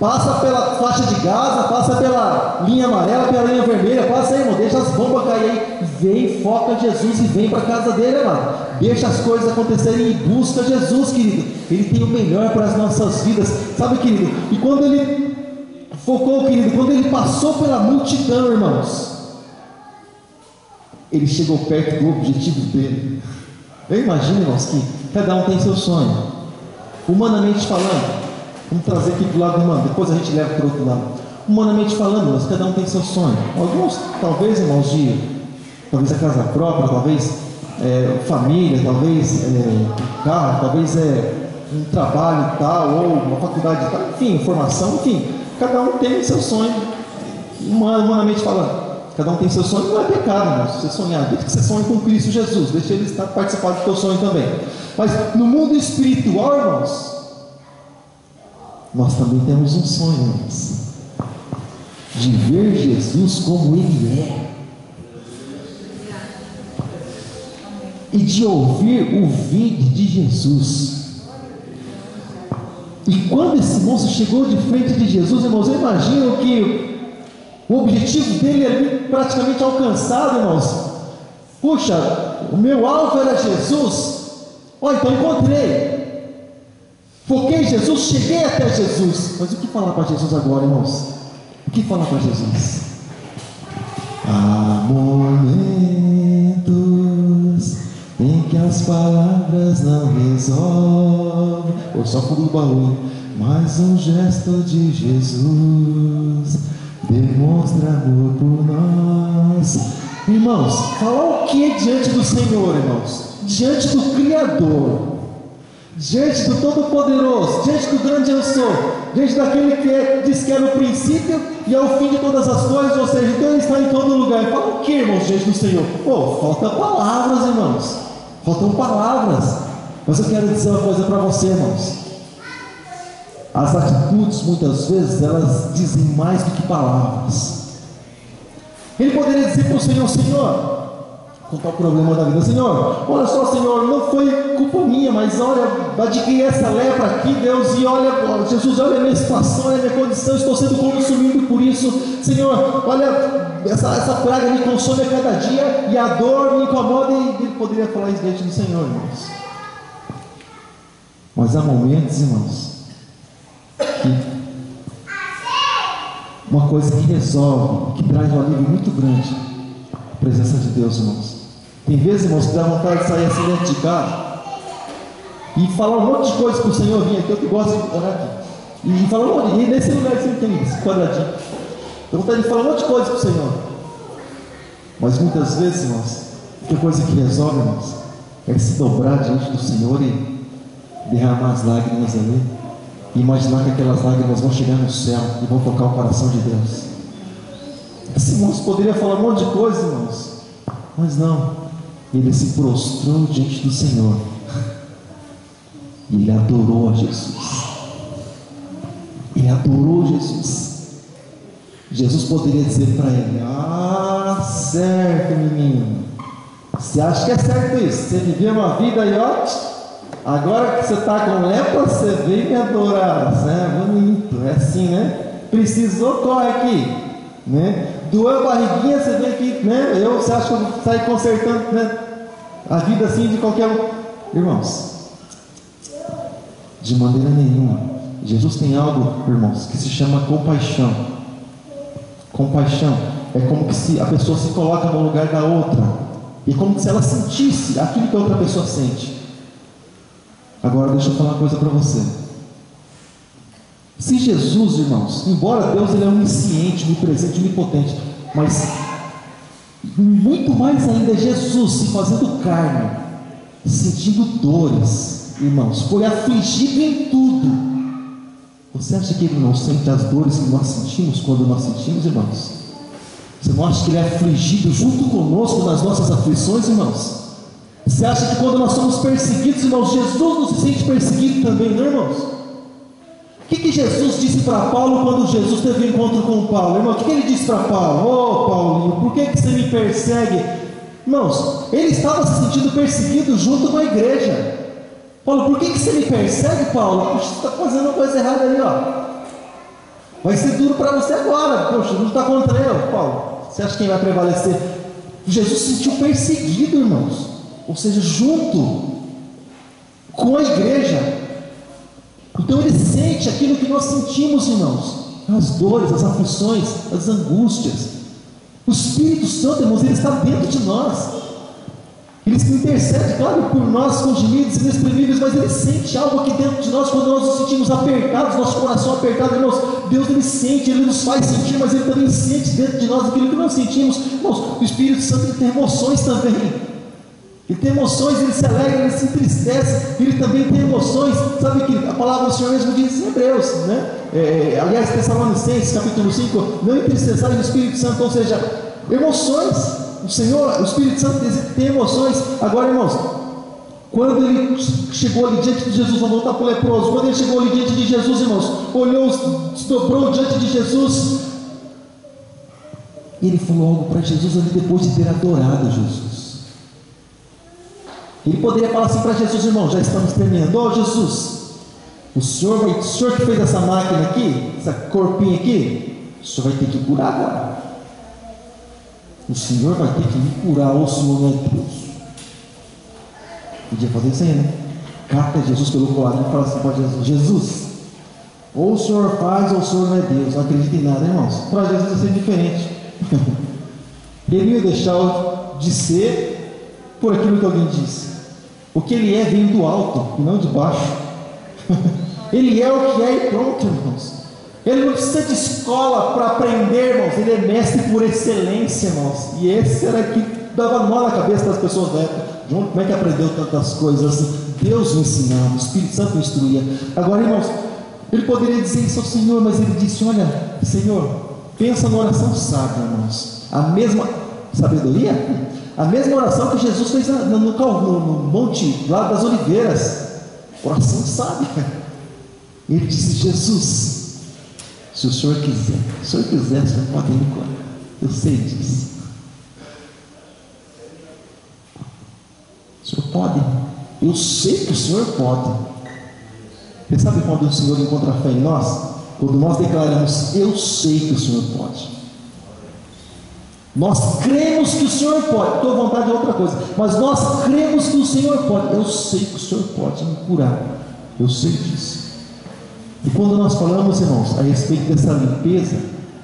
passa pela faixa de Gaza, passa pela linha amarela, pela linha vermelha, passa aí, irmão, deixa as bombas cair aí, vem, foca Jesus e vem para casa dele, amado. Deixa as coisas acontecerem e busca Jesus, querido. Ele tem o melhor para as nossas vidas, sabe, querido? E quando ele focou, querido, quando ele passou pela multidão, irmãos, ele chegou perto do objetivo dele. Eu imagino, irmãos, que cada um tem seu sonho. Humanamente falando, Vamos trazer aqui para o lado humano, depois a gente leva para o outro lado. Humanamente falando, mas cada um tem seu sonho. Alguns, talvez, irmãos, de talvez a casa própria, talvez é, família, talvez é, carro, talvez é um trabalho tal, ou uma faculdade tal, enfim, formação, enfim, cada um tem seu sonho, humanamente falando. Cada um tem seu sonho, não é pecado, irmãos, você sonhar, desde que você sonhe com Cristo Jesus, deixa ele estar participando do teu sonho também. Mas no mundo espiritual, irmãos, nós também temos um sonho, de ver Jesus como Ele é. e de ouvir o vinde de Jesus. E quando esse moço chegou de frente de Jesus, irmãos, eu imagino que o objetivo dele ali praticamente alcançado, irmãos. Puxa, o meu alvo era Jesus. Ó, então encontrei. Em Jesus, cheguei até Jesus. Mas o que falar para Jesus agora, irmãos? O que falar para Jesus? Há momentos em que as palavras não resolvem. Ou só fundo do baú. Mas um gesto de Jesus demonstra amor por nós. Irmãos, falar o que diante do Senhor, irmãos? Diante do Criador, diante do Todo-Poderoso, diante do grande eu sou, diante daquele que é, diz que era o princípio e é o fim de todas as coisas, ou seja, então ele está em todo lugar. Fala o que, irmãos, diante do Senhor? Pô, faltam palavras, irmãos. Faltam palavras. Mas eu quero dizer uma coisa para você, irmãos. As atitudes, muitas vezes, elas dizem mais do que palavras. Ele poderia dizer para o Senhor: Senhor, contar o problema da vida, Senhor, olha só, Senhor, não foi culpa minha, mas olha, adquiri essa lepra aqui, Deus, e olha, Jesus, olha a minha situação, olha a minha condição, estou sendo consumido por isso, Senhor, olha, essa, essa praga me consome a cada dia, e a dor me incomoda, e ele poderia falar isso diante do Senhor, irmãos. Mas há momentos, irmãos, que uma coisa que resolve, que traz um alívio muito grande, a presença de Deus, irmãos. Tem vezes, irmãos, que dá vontade de sair assim dentro de casa e falar um monte de coisa para o Senhor vir aqui, eu que gosto de orar aqui. E falar um monte, e nesse lugar você tem esse quadradinho. Dá vontade de falar um monte de coisa para o Senhor. Mas muitas vezes, irmãos, a coisa que resolve, irmãos, é se dobrar diante do Senhor e derramar as lágrimas ali e imaginar que aquelas lágrimas vão chegar no céu e vão tocar o coração de Deus. Esse irmãos poderia falar um monte de coisa, irmãos, mas não. Ele se prostrou diante do Senhor. Ele adorou a Jesus. Ele adorou Jesus. Jesus poderia dizer para ele: Ah, certo, menino. Você acha que é certo isso? Você viveu uma vida aí, ó. Agora que você está com lepra, você vem me adorar. É bonito, é assim, né? Precisou, corre aqui. Né? Doeu a barriguinha, você vem aqui, né? Eu, você acha que eu vou sair consertando né? A vida assim de qualquer um? Irmãos, de maneira nenhuma. Jesus tem algo, irmãos, que se chama compaixão. Compaixão é como que se a pessoa se coloca no lugar da outra. E é como se ela sentisse aquilo que a outra pessoa sente. Agora deixa eu falar uma coisa para você. Se Jesus, irmãos, embora Deus ele é onisciente, onipresente, onipotente, mas muito mais ainda é Jesus se fazendo carne, sentindo dores, irmãos, foi afligido em tudo. Você acha que ele não sente as dores que nós sentimos quando nós sentimos, irmãos? Você não acha que ele é afligido junto conosco nas nossas aflições, irmãos? Você acha que quando nós somos perseguidos, irmãos, Jesus não se sente perseguido também, não, irmãos? Que, que Jesus disse para Paulo quando Jesus teve um encontro com Paulo? Irmão, o que, que ele disse para Paulo? Ô oh, Paulinho, por que, que você me persegue? Irmãos, ele estava se sentindo perseguido junto com a igreja. Paulo, por que, que você me persegue, Paulo? Poxa, você está fazendo uma coisa errada ali, ó. Vai ser duro para você agora. Poxa, não está contra eu, Paulo. Você acha que quem vai prevalecer? Jesus se sentiu perseguido, irmãos ou seja, junto com a igreja. Então ele sente aquilo que nós sentimos, irmãos, as dores, as aflições, as angústias. O Espírito Santo, irmãos, ele está dentro de nós. Ele intercede, claro, por nós com gemidos inexprimíveis, mas ele sente algo aqui dentro de nós quando nós nos sentimos apertados, nosso coração apertado, irmãos. Deus ele sente, ele nos faz sentir, mas ele também sente dentro de nós aquilo que nós sentimos. Irmãos, o Espírito Santo tem emoções também. Ele tem emoções, ele se alegra, ele se entristece, ele também tem emoções. Sabe que a palavra do Senhor mesmo diz em Hebreus, né? É, aliás, Tessalonicenses, capítulo 5, não entristeçais o Espírito Santo, ou seja, emoções. O Senhor, o Espírito Santo tem emoções. Agora, irmãos, quando ele chegou ali diante de Jesus, vamos voltar para o leproso. Quando ele chegou ali diante de Jesus, irmãos, olhou, se dobrou diante de Jesus. E ele falou algo para Jesus ali depois de ter adorado Jesus. Ele poderia falar assim para Jesus, irmão, já estamos terminando. Ô oh, Jesus, o senhor, o senhor que fez essa máquina aqui, essa corpinha aqui, o senhor vai ter que curar agora. O senhor vai ter que me curar, ou o senhor é Deus. Podia fazer isso aí, né? Cata Jesus pelo colar e fala assim para Jesus: Jesus, ou o senhor faz ou o senhor não é Deus. Não acredita em nada, irmãos. Para Jesus vai ser diferente. Ele ia deixar de ser por aquilo que alguém disse. O que ele é vem do alto e não de baixo. ele é o que é e pronto, irmãos. Ele não precisa de escola para aprender, irmãos. Ele é mestre por excelência, irmãos. E esse era que dava nó na cabeça das pessoas da época. João, como é que aprendeu tantas coisas? Deus o ensinava, o Espírito Santo o instruía. Agora, irmãos, ele poderia dizer isso ao Senhor, mas ele disse: Olha, Senhor, pensa na oração sábia, irmãos. A mesma sabedoria? A mesma oração que Jesus fez no, no, no Monte lá das Oliveiras. Oração sábia. Ele disse: Jesus, se o Senhor quiser, se o Senhor quiser, o Senhor pode me curar. Eu sei disso. O Senhor pode. Eu sei que o Senhor pode. Você sabe quando o Senhor encontra fé em nós? Quando nós declaramos, eu sei que o Senhor pode. Nós cremos que o Senhor pode. Tua vontade é outra coisa. Mas nós cremos que o Senhor pode. Eu sei que o Senhor pode me curar. Eu sei disso. E quando nós falamos, irmãos, a respeito dessa limpeza,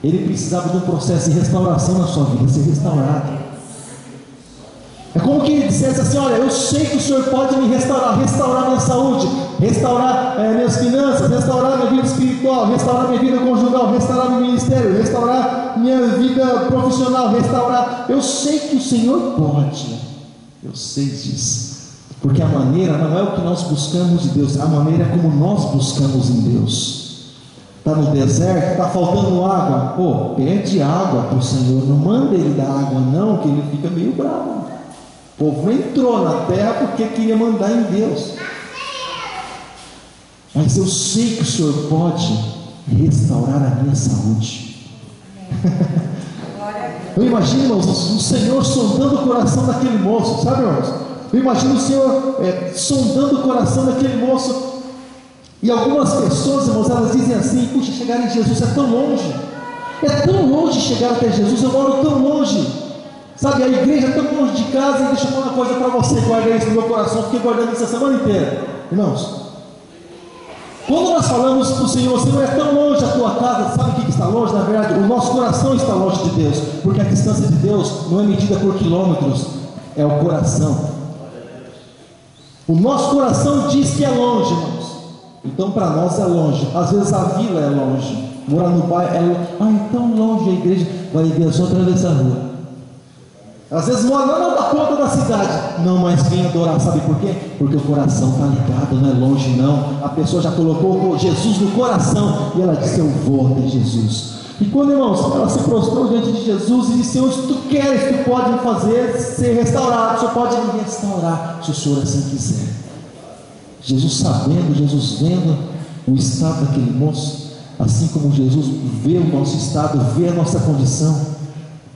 ele precisava de um processo de restauração na sua vida, ser restaurado. É como que ele dissesse assim: Olha, eu sei que o Senhor pode me restaurar, restaurar minha saúde, restaurar é, minhas finanças, restaurar minha vida espiritual, restaurar minha vida conjugal, restaurar meu ministério, restaurar minha vida profissional, restaurar. Eu sei que o Senhor pode, eu sei disso, porque a maneira não é o que nós buscamos de Deus, a maneira é como nós buscamos em Deus. Está no deserto, está faltando água. Pô, pede água para o Senhor, não manda ele dar água, não, que ele fica meio bravo. O povo entrou na terra porque queria mandar em Deus. Mas eu sei que o Senhor pode restaurar a minha saúde. eu imagino, irmãos, o Senhor sondando o coração daquele moço, sabe, irmãos? Eu imagino o Senhor é, sondando o coração daquele moço. E algumas pessoas, irmãos, elas dizem assim: puxa, chegar em Jesus é tão longe. É tão longe chegar até Jesus, eu moro tão longe. Sabe, a igreja é tão longe de casa, e deixa eu falar uma coisa para você, guarda isso no meu coração, fiquei guardando isso a semana inteira. Irmãos, quando nós falamos para o Senhor, Senhor, é tão longe a tua casa, sabe o que está longe? Na verdade, o nosso coração está longe de Deus, porque a distância de Deus não é medida por quilômetros, é o coração. O nosso coração diz que é longe, irmãos. Então para nós é longe. Às vezes a vila é longe. Morar no bairro é longe. Ah, é tão longe a igreja. Vai ver, só atravessar a rua. Às vezes mora lá na outra da cidade. Não, mas vem adorar, sabe por quê? Porque o coração está ligado, não é longe não. A pessoa já colocou Jesus no coração e ela disse: Eu vou até Jesus. E quando, irmãos, ela se prostrou diante de Jesus e disse: Senhor, se tu queres, tu pode fazer ser restaurado, o Senhor pode me restaurar, se o Senhor assim quiser. Jesus sabendo, Jesus vendo o estado daquele moço, assim como Jesus vê o nosso estado, vê a nossa condição,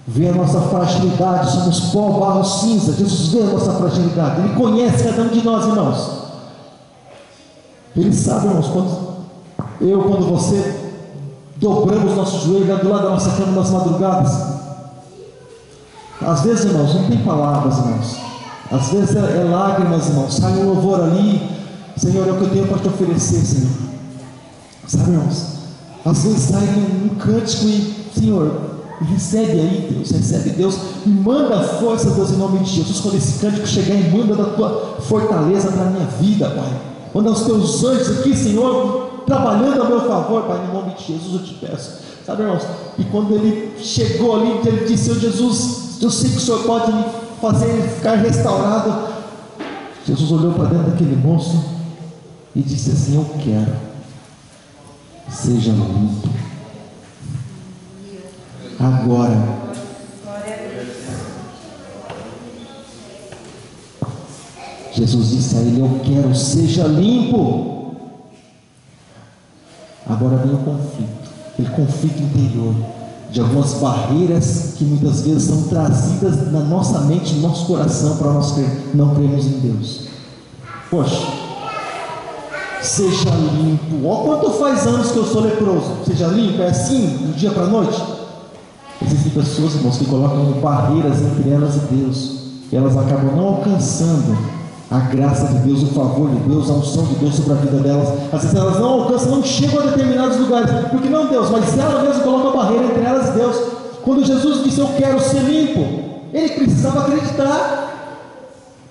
vê a nossa fragilidade, somos pó, barro, cinza. Jesus vê a nossa fragilidade, Ele conhece cada um de nós, irmãos. Ele sabe, irmãos, quando eu, quando você dobramos nosso joelho do lado da nossa cama nas madrugadas. Às vezes, irmãos, não tem palavras, irmãos. Às vezes é, é lágrimas, irmãos. Sai um louvor ali. Senhor, é o que eu tenho para te oferecer, Senhor. Sabe, irmãos? Às vezes sai um cântico e, Senhor, Recebe aí, Deus, recebe Deus, e manda força, Deus, em nome de Jesus. Quando esse cântico chegar e manda da tua fortaleza para a minha vida, Pai. Manda os teus anjos aqui, Senhor, trabalhando a meu favor, Pai, em nome de Jesus eu te peço. Sabe, irmãos? E quando ele chegou ali, ele disse: Senhor Jesus, eu sei que o Senhor pode me fazer ficar restaurado. Jesus olhou para dentro daquele moço e disse assim: Eu quero, seja limpo agora. Jesus disse a ele: Eu quero, seja limpo. Agora vem o conflito, aquele conflito interior de algumas barreiras que muitas vezes são trazidas na nossa mente, no nosso coração, para nós não crermos em Deus. Poxa, seja limpo. Olha quanto faz anos que eu sou leproso. Seja limpo, é assim, do dia para a noite. Pessoas, irmãos, que colocam barreiras entre elas e Deus. Elas acabam não alcançando a graça de Deus, o favor de Deus, a unção de Deus sobre a vida delas. Às vezes elas não alcançam, não chegam a determinados lugares. Porque não Deus, mas ela mesma coloca a barreira entre elas e Deus. Quando Jesus disse eu quero ser limpo, ele precisava acreditar.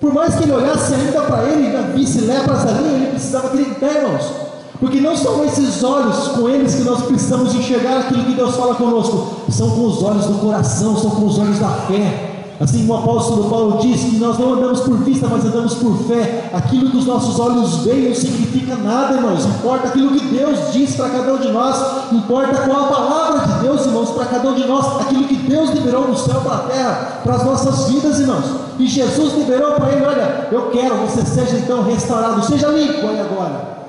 Por mais que ele olhasse ainda para ele e visse lepras ali, ele precisava acreditar, irmãos. Porque não são esses olhos com eles que nós precisamos enxergar aquilo que Deus fala conosco, são com os olhos do coração, são com os olhos da fé. Assim como o apóstolo Paulo diz que nós não andamos por vista, mas andamos por fé. Aquilo que os nossos olhos veem não significa nada, irmãos. Importa aquilo que Deus diz para cada um de nós. Importa qual a palavra de Deus, irmãos, para cada um de nós. Aquilo que Deus liberou no céu para a terra, para as nossas vidas, irmãos. E Jesus liberou para ele: olha, eu quero, você seja então restaurado, seja limpo aí agora.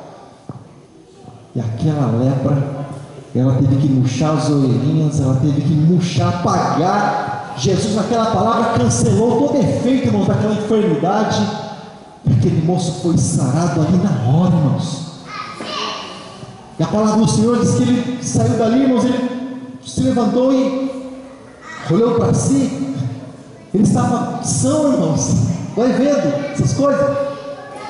E aquela lepra, ela teve que murchar as orelhinhas, ela teve que murchar, pagar Jesus, naquela palavra, cancelou todo efeito, irmãos, daquela enfermidade. E aquele moço foi sarado ali na hora, irmãos. E a palavra do Senhor diz que ele saiu dali, irmãos, ele se levantou e olhou para si. Ele estava são, irmãos. Vai vendo essas coisas.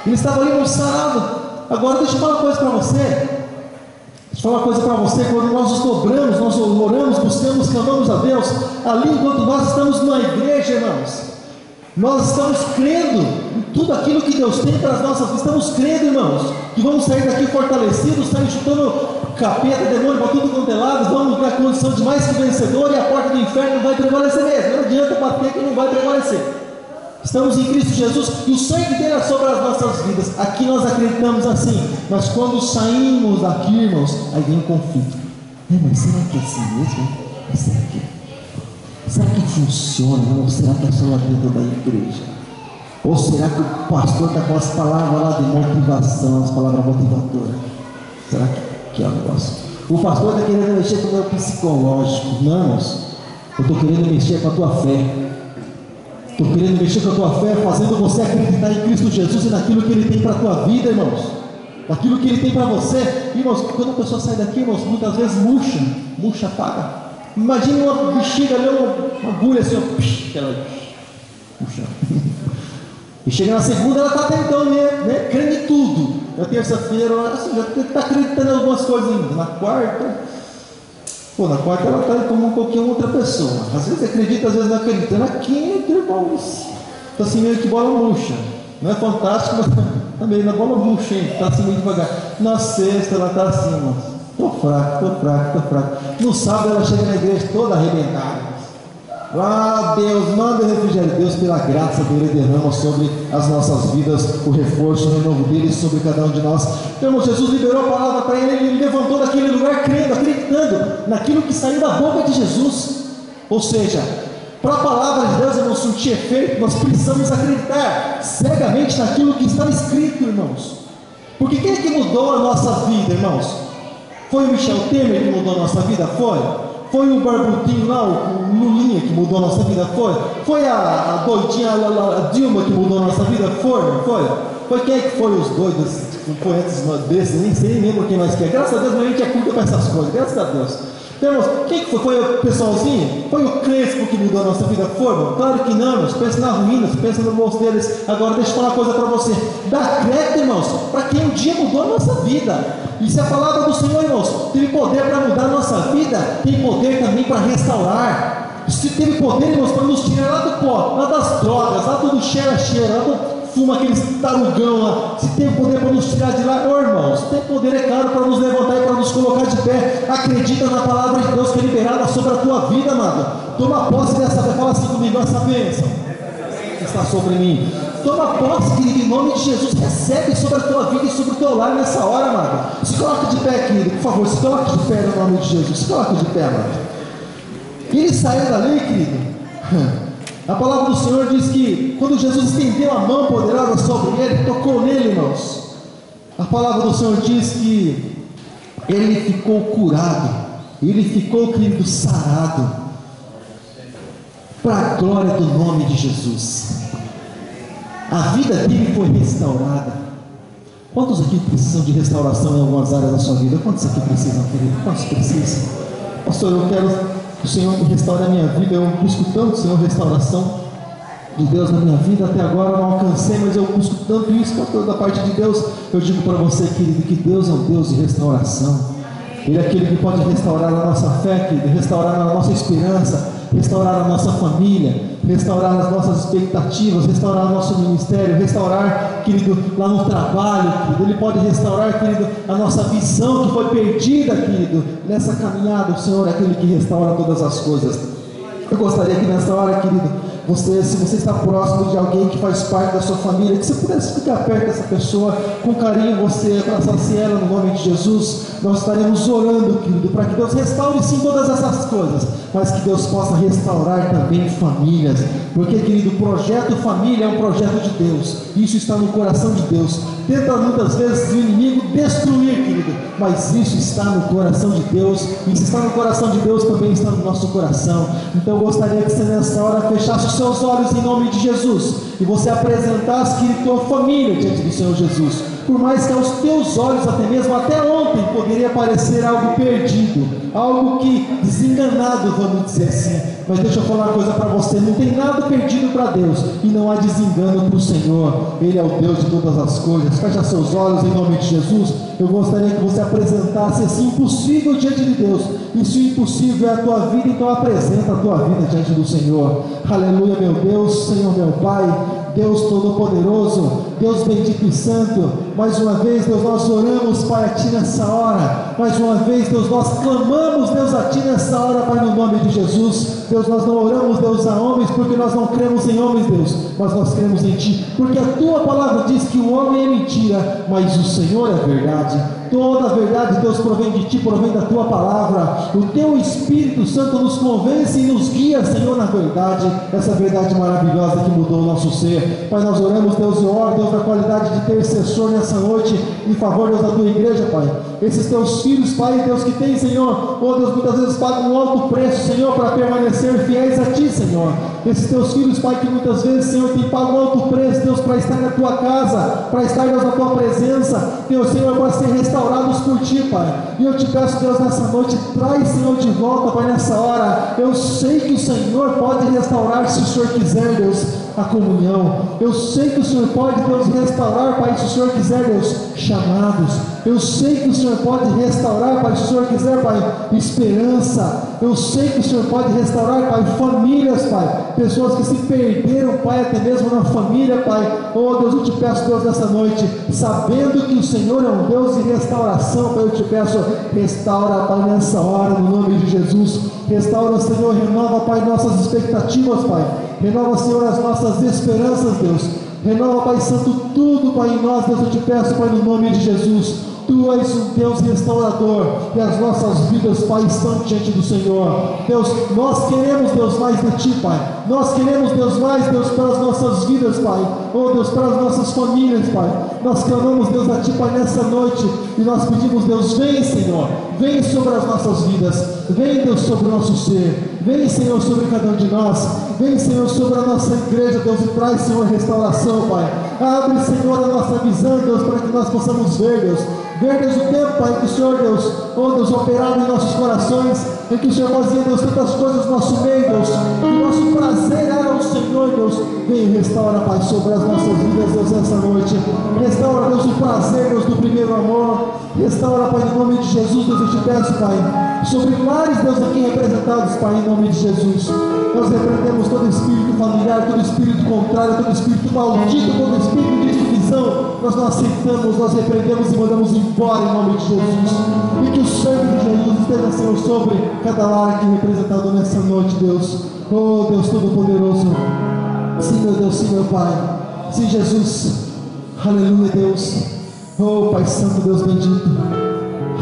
Ele estava ali, irmãos, sarado. Agora, deixa eu falar uma coisa para você. Falar uma coisa para você, quando nós nos dobramos, nós oramos, buscamos, clamamos a Deus, ali enquanto nós estamos na igreja, irmãos, nós estamos crendo em tudo aquilo que Deus tem para as nossas vidas, estamos crendo, irmãos, que vamos sair daqui fortalecidos, sair chutando capeta, demônio para tudo quanto é lado, vamos ter a condição de mais que vencedor e a porta do inferno vai prevalecer mesmo, não adianta bater que não vai prevalecer. Estamos em Cristo Jesus e o sangue dele é sobre as nossas vidas. Aqui nós acreditamos assim, mas quando saímos daqui, irmãos, aí vem o conflito. É, mas será que é assim mesmo? Mas será que, será que funciona? Ou será que é só lá dentro da igreja? Ou será que o pastor está com as palavras lá de motivação, as palavras motivadoras? Será que, que é o negócio? O pastor está querendo mexer com o meu psicológico. Não, irmãos. Eu estou querendo mexer com a tua fé. Estou querendo mexer com a tua fé, fazendo você acreditar em Cristo Jesus e naquilo que Ele tem para a tua vida, irmãos. Naquilo que Ele tem para você. Irmãos, quando a pessoa sai daqui, irmãos, muitas vezes murcha, murcha, paga. Imagine uma bexiga ali, uma, agulha assim, ó, psh, puxa. E chega na segunda, ela está tentando, né, né, crendo em tudo. Na terça-feira, assim, já está acreditando em algumas coisas ainda. Na quarta, Pô, na quarta ela está como um pouquinho outra pessoa. Às vezes acredita, às vezes não acredita. Na quinta, irmãos, está assim meio que bola murcha. Não é fantástico, mas também na bola murcha, está assim meio devagar. Na sexta ela está assim. Estou fraco, estou fraco, estou fraco. No sábado ela chega na igreja toda arrebentada. Ah, Deus, manda o refrigério. Deus, pela graça dele, derrama sobre as nossas vidas o reforço, o renovo dele sobre cada um de nós. Então, Jesus liberou a palavra para ele, ele levantou daquele lugar crendo, acreditando naquilo que saiu da boca de Jesus. Ou seja, para a palavra de Deus não surtir efeito, nós precisamos acreditar cegamente naquilo que está escrito, irmãos. Porque quem é que mudou a nossa vida, irmãos? Foi o Michel Temer que mudou a nossa vida? Foi? Foi o Barbutinho lá, o Lulinha que mudou a nossa vida? Foi? Foi a, a doidinha, a, a, Dilma que mudou a nossa vida? Foi? Foi? Foi quem é que foi os doidos? Tipo, antes desses, nem sei, nem lembro quem mais que é. Graças a Deus, a gente é culpa para essas coisas, graças a Deus. Temos, quem que foi? Foi o pessoalzinho? Foi o Crespo que mudou a nossa vida? Foi, irmão? Claro que não, irmãos. Pensa na ruína, pensa no bolso deles. Agora, deixa eu falar uma coisa para você. Dá crédito, irmãos, para quem um dia mudou a nossa vida. E se a palavra do Senhor, irmãos, teve poder para mudar a nossa vida, tem poder também para restaurar. Se teve poder, irmãos, para nos tirar lá do pó, lá das drogas, lá do cheira-cheira, lá do fuma aquele tarugão lá, se tem poder para nos tirar de lá, oh, irmãos, tem poder, é claro, para nos levantar e para nos colocar de pé. Acredita na palavra de Deus que é liberada sobre a tua vida, amado. Toma posse dessa, fala assim comigo, essa bênção que está sobre mim. Toma posse, querido, em nome de Jesus. Recebe sobre a tua vida e sobre o teu lar nessa hora, amado. Se coloque de pé, querido, por favor, se coloque de pé no nome de Jesus. Se coloque de pé, amado. Ele saiu dali, querido. A palavra do Senhor diz que quando Jesus estendeu a mão poderosa sobre ele, tocou nele, irmãos. A palavra do Senhor diz que ele ficou curado. Ele ficou, querido, sarado. Para a glória do nome de Jesus. A vida dele foi restaurada. Quantos aqui precisam de restauração em algumas áreas da sua vida? Quantos aqui precisam, querido? Quantos precisam? Pastor, eu quero que o Senhor restaure a minha vida. Eu busco tanto, Senhor, restauração de Deus na minha vida. Até agora não alcancei, mas eu busco tanto isso, pastor, da parte de Deus. Eu digo para você, querido, que Deus é um Deus de restauração. Ele é aquele que pode restaurar a nossa fé, querido, restaurar a nossa esperança, restaurar a nossa família, restaurar as nossas expectativas, restaurar o nosso ministério, restaurar, querido, lá no trabalho, querido. Ele pode restaurar, querido, a nossa visão que foi perdida, querido, nessa caminhada. O Senhor é aquele que restaura todas as coisas. Eu gostaria que nessa hora, querido, você, se você está próximo de alguém que faz parte da sua família, que você pudesse ficar perto dessa pessoa, com carinho você abraçasse ela no nome de Jesus, nós estaremos orando, querido, para que Deus restaure sim todas essas coisas, mas que Deus possa restaurar também famílias, porque, querido, o projeto família é um projeto de Deus, isso está no coração de Deus. Tenta muitas vezes o inimigo destruir, querido, mas isso está no coração de Deus, e se está no coração de Deus, também está no nosso coração. Então eu gostaria que você nessa hora fechasse os seus olhos em nome de Jesus e você apresentasse, querido, tua família diante do Senhor Jesus por mais que aos teus olhos, até mesmo até ontem, poderia parecer algo perdido, algo que desenganado, vamos dizer assim. Mas deixa eu falar uma coisa para você: não tem nada perdido para Deus e não há desengano para o Senhor. Ele é o Deus de todas as coisas. Fecha seus olhos em nome de Jesus. Eu gostaria que você apresentasse esse impossível diante de Deus. E se o impossível é a tua vida, então apresenta a tua vida diante do Senhor. Aleluia, meu Deus, Senhor, meu Pai. Deus Todo-Poderoso, Deus Bendito e Santo, mais uma vez, Deus, nós oramos, Pai, a Ti nessa hora, mais uma vez, Deus, nós clamamos, Deus, a Ti nessa hora, Pai, no nome de Jesus, Deus, nós não oramos, Deus, a homens, porque nós não cremos em homens, Deus, mas nós cremos em Ti, porque a Tua palavra diz que o homem é mentira, mas o Senhor é verdade, toda a verdade, Deus, provém de Ti, provém da Tua palavra, o Teu Espírito Santo nos convence e nos guia, Senhor, na verdade, essa verdade maravilhosa que mudou o nosso ser, Pai, nós oramos, Deus, e oro, Deus, na qualidade de intercessor nessa nessa noite em favor, Deus, da tua igreja, Pai. Esses teus filhos, Pai, Deus, que tem, Senhor, oh Deus, muitas vezes pagam um alto preço, Senhor, para permanecer fiéis a Ti, Senhor. Esses teus filhos, Pai, que muitas vezes, Senhor, tem pago um alto preço, Deus, para estar na Tua casa, para estar, Deus, na Tua presença, Deus, Senhor, para ser restaurados por Ti, Pai. E eu te peço, Deus, nessa noite, traz, Senhor, de volta, Pai, nessa hora. Eu sei que o Senhor pode restaurar, se o Senhor quiser, Deus, a comunhão. Eu sei que o Senhor pode, Deus, restaurar, Pai, se o Senhor quiser, Deus, chamados. Eu sei que o Senhor pode restaurar, Pai, se o Senhor quiser, Pai, esperança. Eu sei que o Senhor pode restaurar, Pai, famílias, Pai, pessoas que se perderam, Pai, até mesmo na família, Pai. Oh, Deus, eu te peço, Deus, nessa noite, sabendo que o Senhor é um Deus de restauração, Pai, eu te peço, restaura, Pai, nessa hora, no nome de Jesus. Restaura, Senhor, renova, Pai, nossas expectativas, Pai. Renova, Senhor, as nossas esperanças, Deus. Renova, Pai Santo, tudo, Pai, em nós, Deus, eu te peço, Pai, no nome de Jesus. Tu és um Deus restaurador e as nossas vidas, Pai, estão diante do Senhor. Deus, nós queremos, Deus, mais de Ti, Pai. Nós queremos, Deus, mais, Deus, pelas nossas vidas, Pai. Oh, Deus, pelas nossas famílias, Pai. Nós clamamos, Deus, a Ti, Pai, nessa noite e nós pedimos, Deus, vem, Senhor. Vem sobre as nossas vidas. Vem, Deus, sobre o nosso ser. Vem, Senhor, sobre cada um de nós. Vem, Senhor, sobre a nossa igreja, Deus, e traz, Senhor, restauração, Pai. Abre, Senhor, a nossa visão, Deus, para que nós possamos ver, Deus Ver, Deus, o tempo, Pai, que o Senhor, Deus, oh Deus, operava em nossos corações, em que o Senhor fazia, Deus, tantas coisas no nosso meio, Deus, e o nosso prazer era o Senhor, Deus, vem restaura, Pai, sobre as nossas vidas, Deus, essa noite, restaura, Deus, o prazer, Deus, do primeiro amor, restaura, Pai, em nome de Jesus, Deus, eu te peço, Pai, sobre lares, Deus, aqui representados, Pai, em nome de Jesus, nós repreendemos todo espírito familiar, todo espírito contrário, todo espírito maldito, todo espírito de divisão, nós não aceitamos, nós repreendemos e mandamos embora em nome de Jesus. E que o sangue de Jesus esteja, Senhor, sobre cada lar aqui representado nessa noite, Deus. Oh, Deus Todo-Poderoso. Sim, meu Deus, sim, meu Pai. Sim, Jesus. Aleluia, Deus. Oh, Pai Santo, Deus bendito.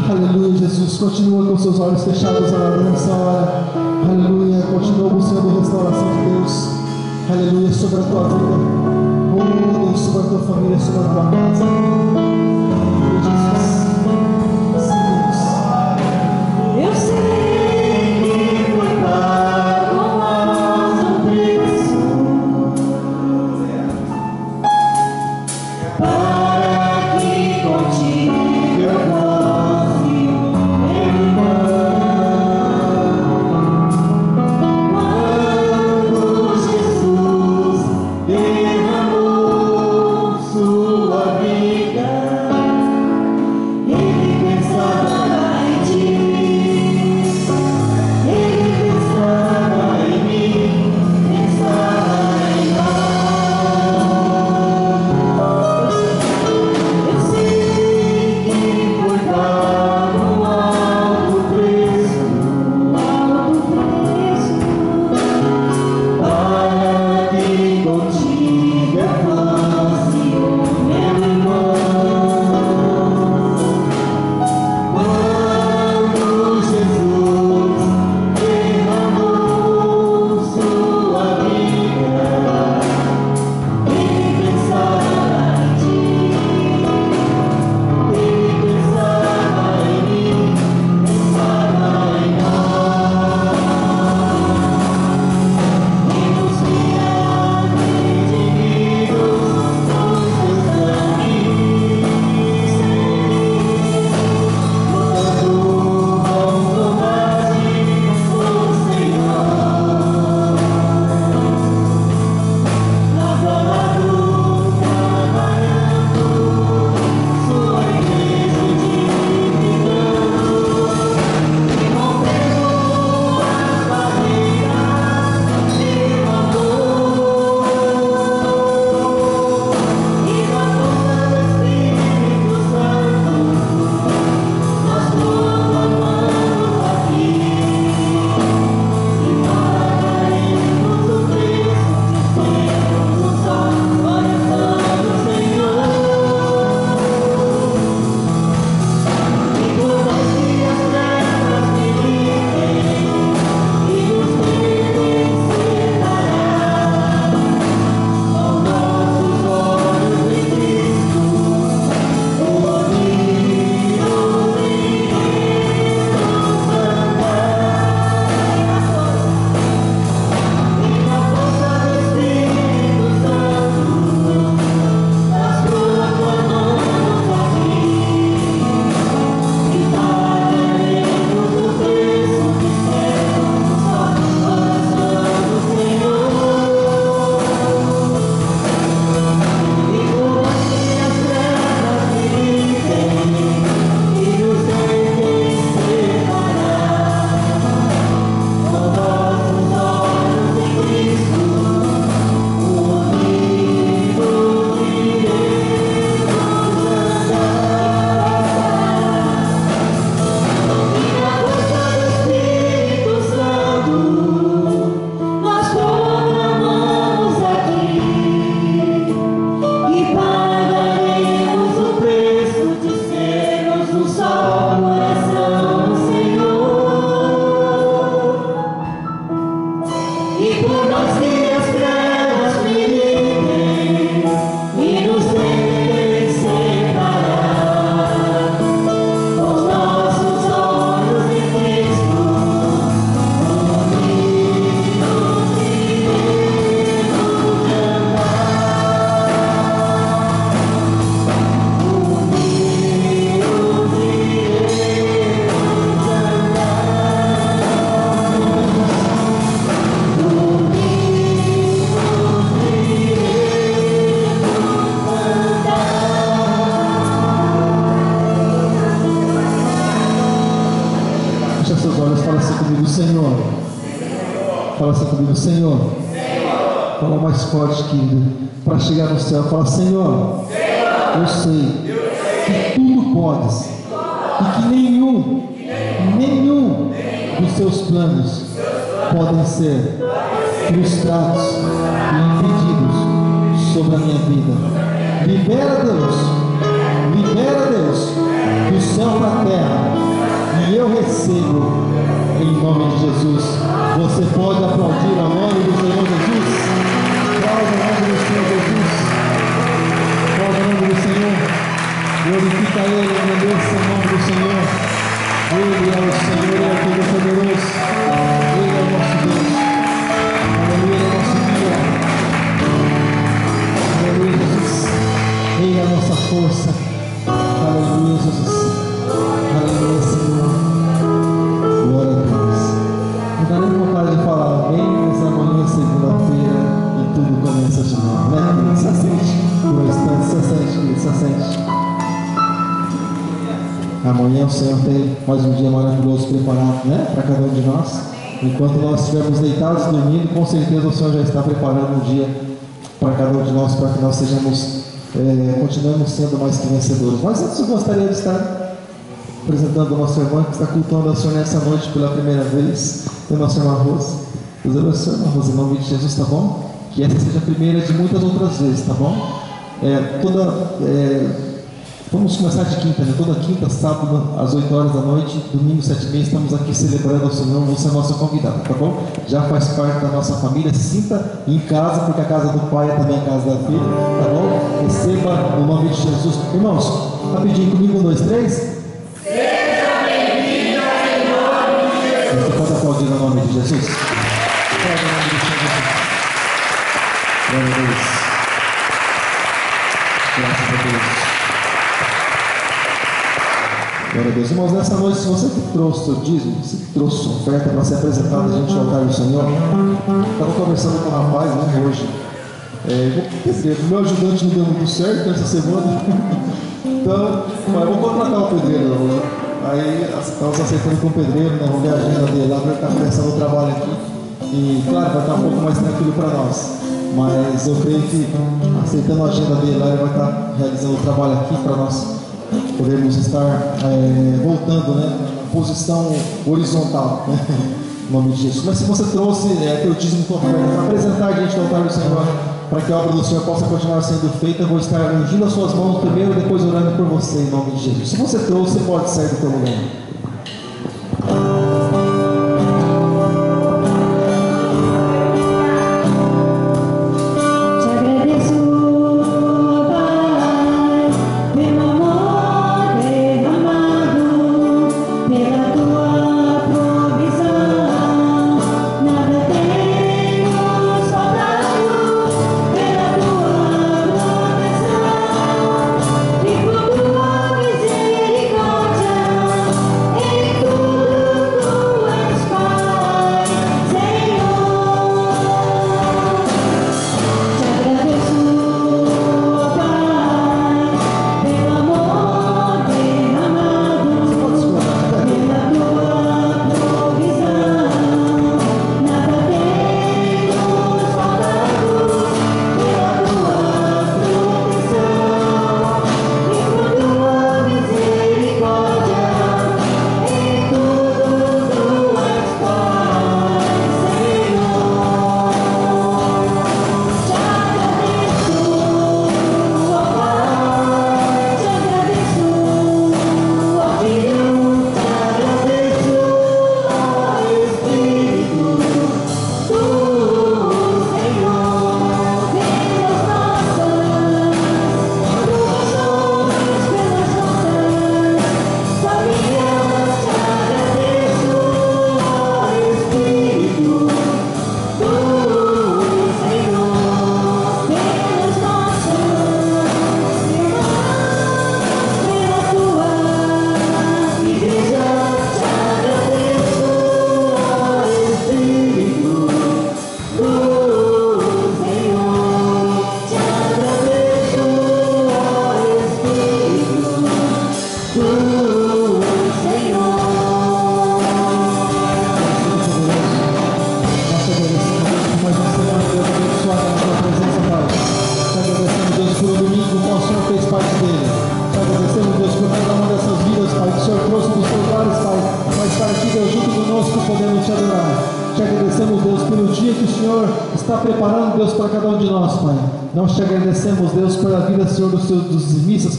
Aleluia, Jesus. Continua com seus olhos fechados nessa hora. Aleluia. Continua buscando restauração de Deus. Aleluia, sobre a tua vida. Oh, Sobre a tua família, sobre a tua casa. Deitados dormindo, com certeza o Senhor já está preparando um dia para cada um de nós, para que nós sejamos, é, continuemos sendo mais que vencedores. Mas antes eu gostaria de estar apresentando o nosso irmão que está cultuando ao Senhor nessa noite pela primeira vez, o nosso irmão Rosa. Deus abençoe, irmã Rosa, em nome de Jesus, tá bom? Que essa seja a primeira de muitas outras vezes, tá bom? É, toda, é, Vamos começar de quinta, né? Toda quinta, sábado, às 8 horas da noite, domingo, 7 e meia, estamos aqui celebrando ao Senhor. Você é nosso convidado, tá bom? Já faz parte da nossa família. Sinta em casa, porque a casa do pai é também a casa da filha, tá bom? Receba no nome de Jesus. Irmãos, rapidinho comigo, um, dois, três. Seja bem-vindo em nome de Jesus. Você pode aplaudir no nome de Jesus? Pode, no nome de Jesus. Glória a Deus. Graças a Deus. Glória a Deus. Irmãos, nessa noite, se você trouxe seu dízimo, se trouxe sua oferta para ser apresentada diante do altar do Senhor, estava conversando com um rapaz né, hoje. É, dizer, o meu ajudante não deu muito certo essa semana. então, mas vou contratar o pedreiro. Né? Aí estamos aceitando com o pedreiro, né? vamos ver a agenda dele lá, vai estar começando o trabalho aqui. E claro, vai estar um pouco mais tranquilo para nós. Mas eu creio que aceitando a agenda dele lá, ele vai estar realizando o trabalho aqui para nós podemos estar é, voltando né, na posição horizontal, né, em nome de Jesus. Mas se você trouxe é, teu dízimo tua oferta apresentar diante do altar do Senhor, para que a obra do Senhor possa continuar sendo feita, eu vou estar ungindo as suas mãos primeiro e depois orando por você em nome de Jesus. Se você trouxe, pode sair do teu lugar.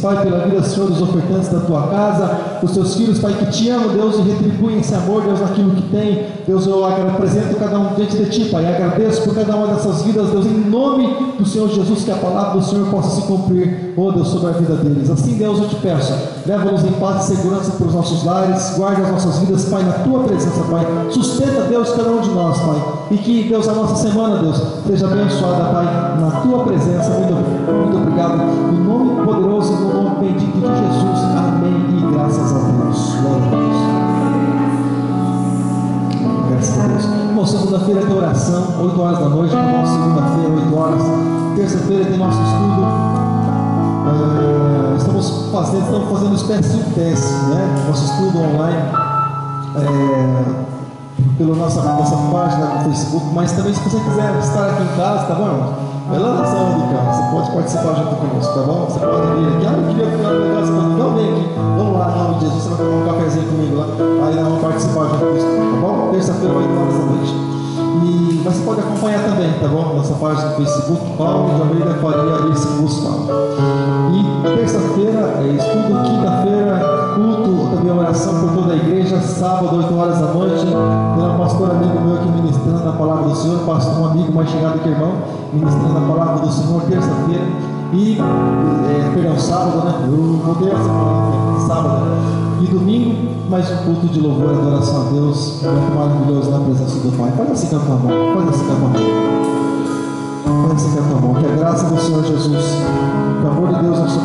Pai, pela vida, Senhor, dos ofertantes da tua casa, os teus filhos, Pai, que te amam, Deus, e retribuem esse amor, Deus, naquilo que tem. Deus, eu apresento cada um diante de ti, Pai. Agradeço por cada uma dessas vidas, Deus, em nome do Senhor Jesus, que a palavra do Senhor possa se cumprir, oh Deus, sobre a vida deles. Assim, Deus, eu te peço, leva-nos em paz e segurança para os nossos lares, guarde as nossas vidas, Pai, na tua presença, Pai. Sustenta, Deus, cada um de nós, Pai. E que, Deus, a nossa semana, Deus, seja abençoada, Pai, na tua presença. Muito, muito obrigado. No nome poderoso, no nome bendito de Jesus. Amém. E graças a Deus. Glória a Deus. Graças a Deus. Segunda-feira tem oração, 8 horas da noite. Irmão, segunda-feira, 8 horas. Terça-feira tem nosso estudo. É estamos fazendo, estamos fazendo espécie de teste, né? Nosso estudo online. É, pela nossa, nossa página no Facebook, mas também se você quiser estar aqui em casa, tá bom? É lá na sala de casa, você pode participar junto conosco, tá bom? Você pode vir aqui, ah, eu queria ficar essa coisa, não vem aqui, vamos lá, em nome de Jesus, você vai tomar um cafezinho comigo lá, aí nós vamos participar junto com isso, tá bom? Terça-feira, 8 horas da noite. E você pode acompanhar também, tá bom? Nossa página no Facebook, Paulo de Almeida Faria, curso Paulo. E terça-feira é estudo, quinta-feira, culto, também oração por toda a igreja, sábado, 8 horas da noite. Pastor amigo meu aqui ministrando a palavra do Senhor, pastor um amigo mais chegado que irmão, ministrando a palavra do Senhor terça-feira. E, é, perdão, sábado, né? Eu mudei a semana, sábado. E domingo, mais um culto de louvor e adoração a Deus, muito maravilhoso na presença do Pai. Faz assim com a tua mão, faz assim com a tua mão. Faz assim com a tua mão. Que a graça do Senhor Jesus, que o amor de Deus nosso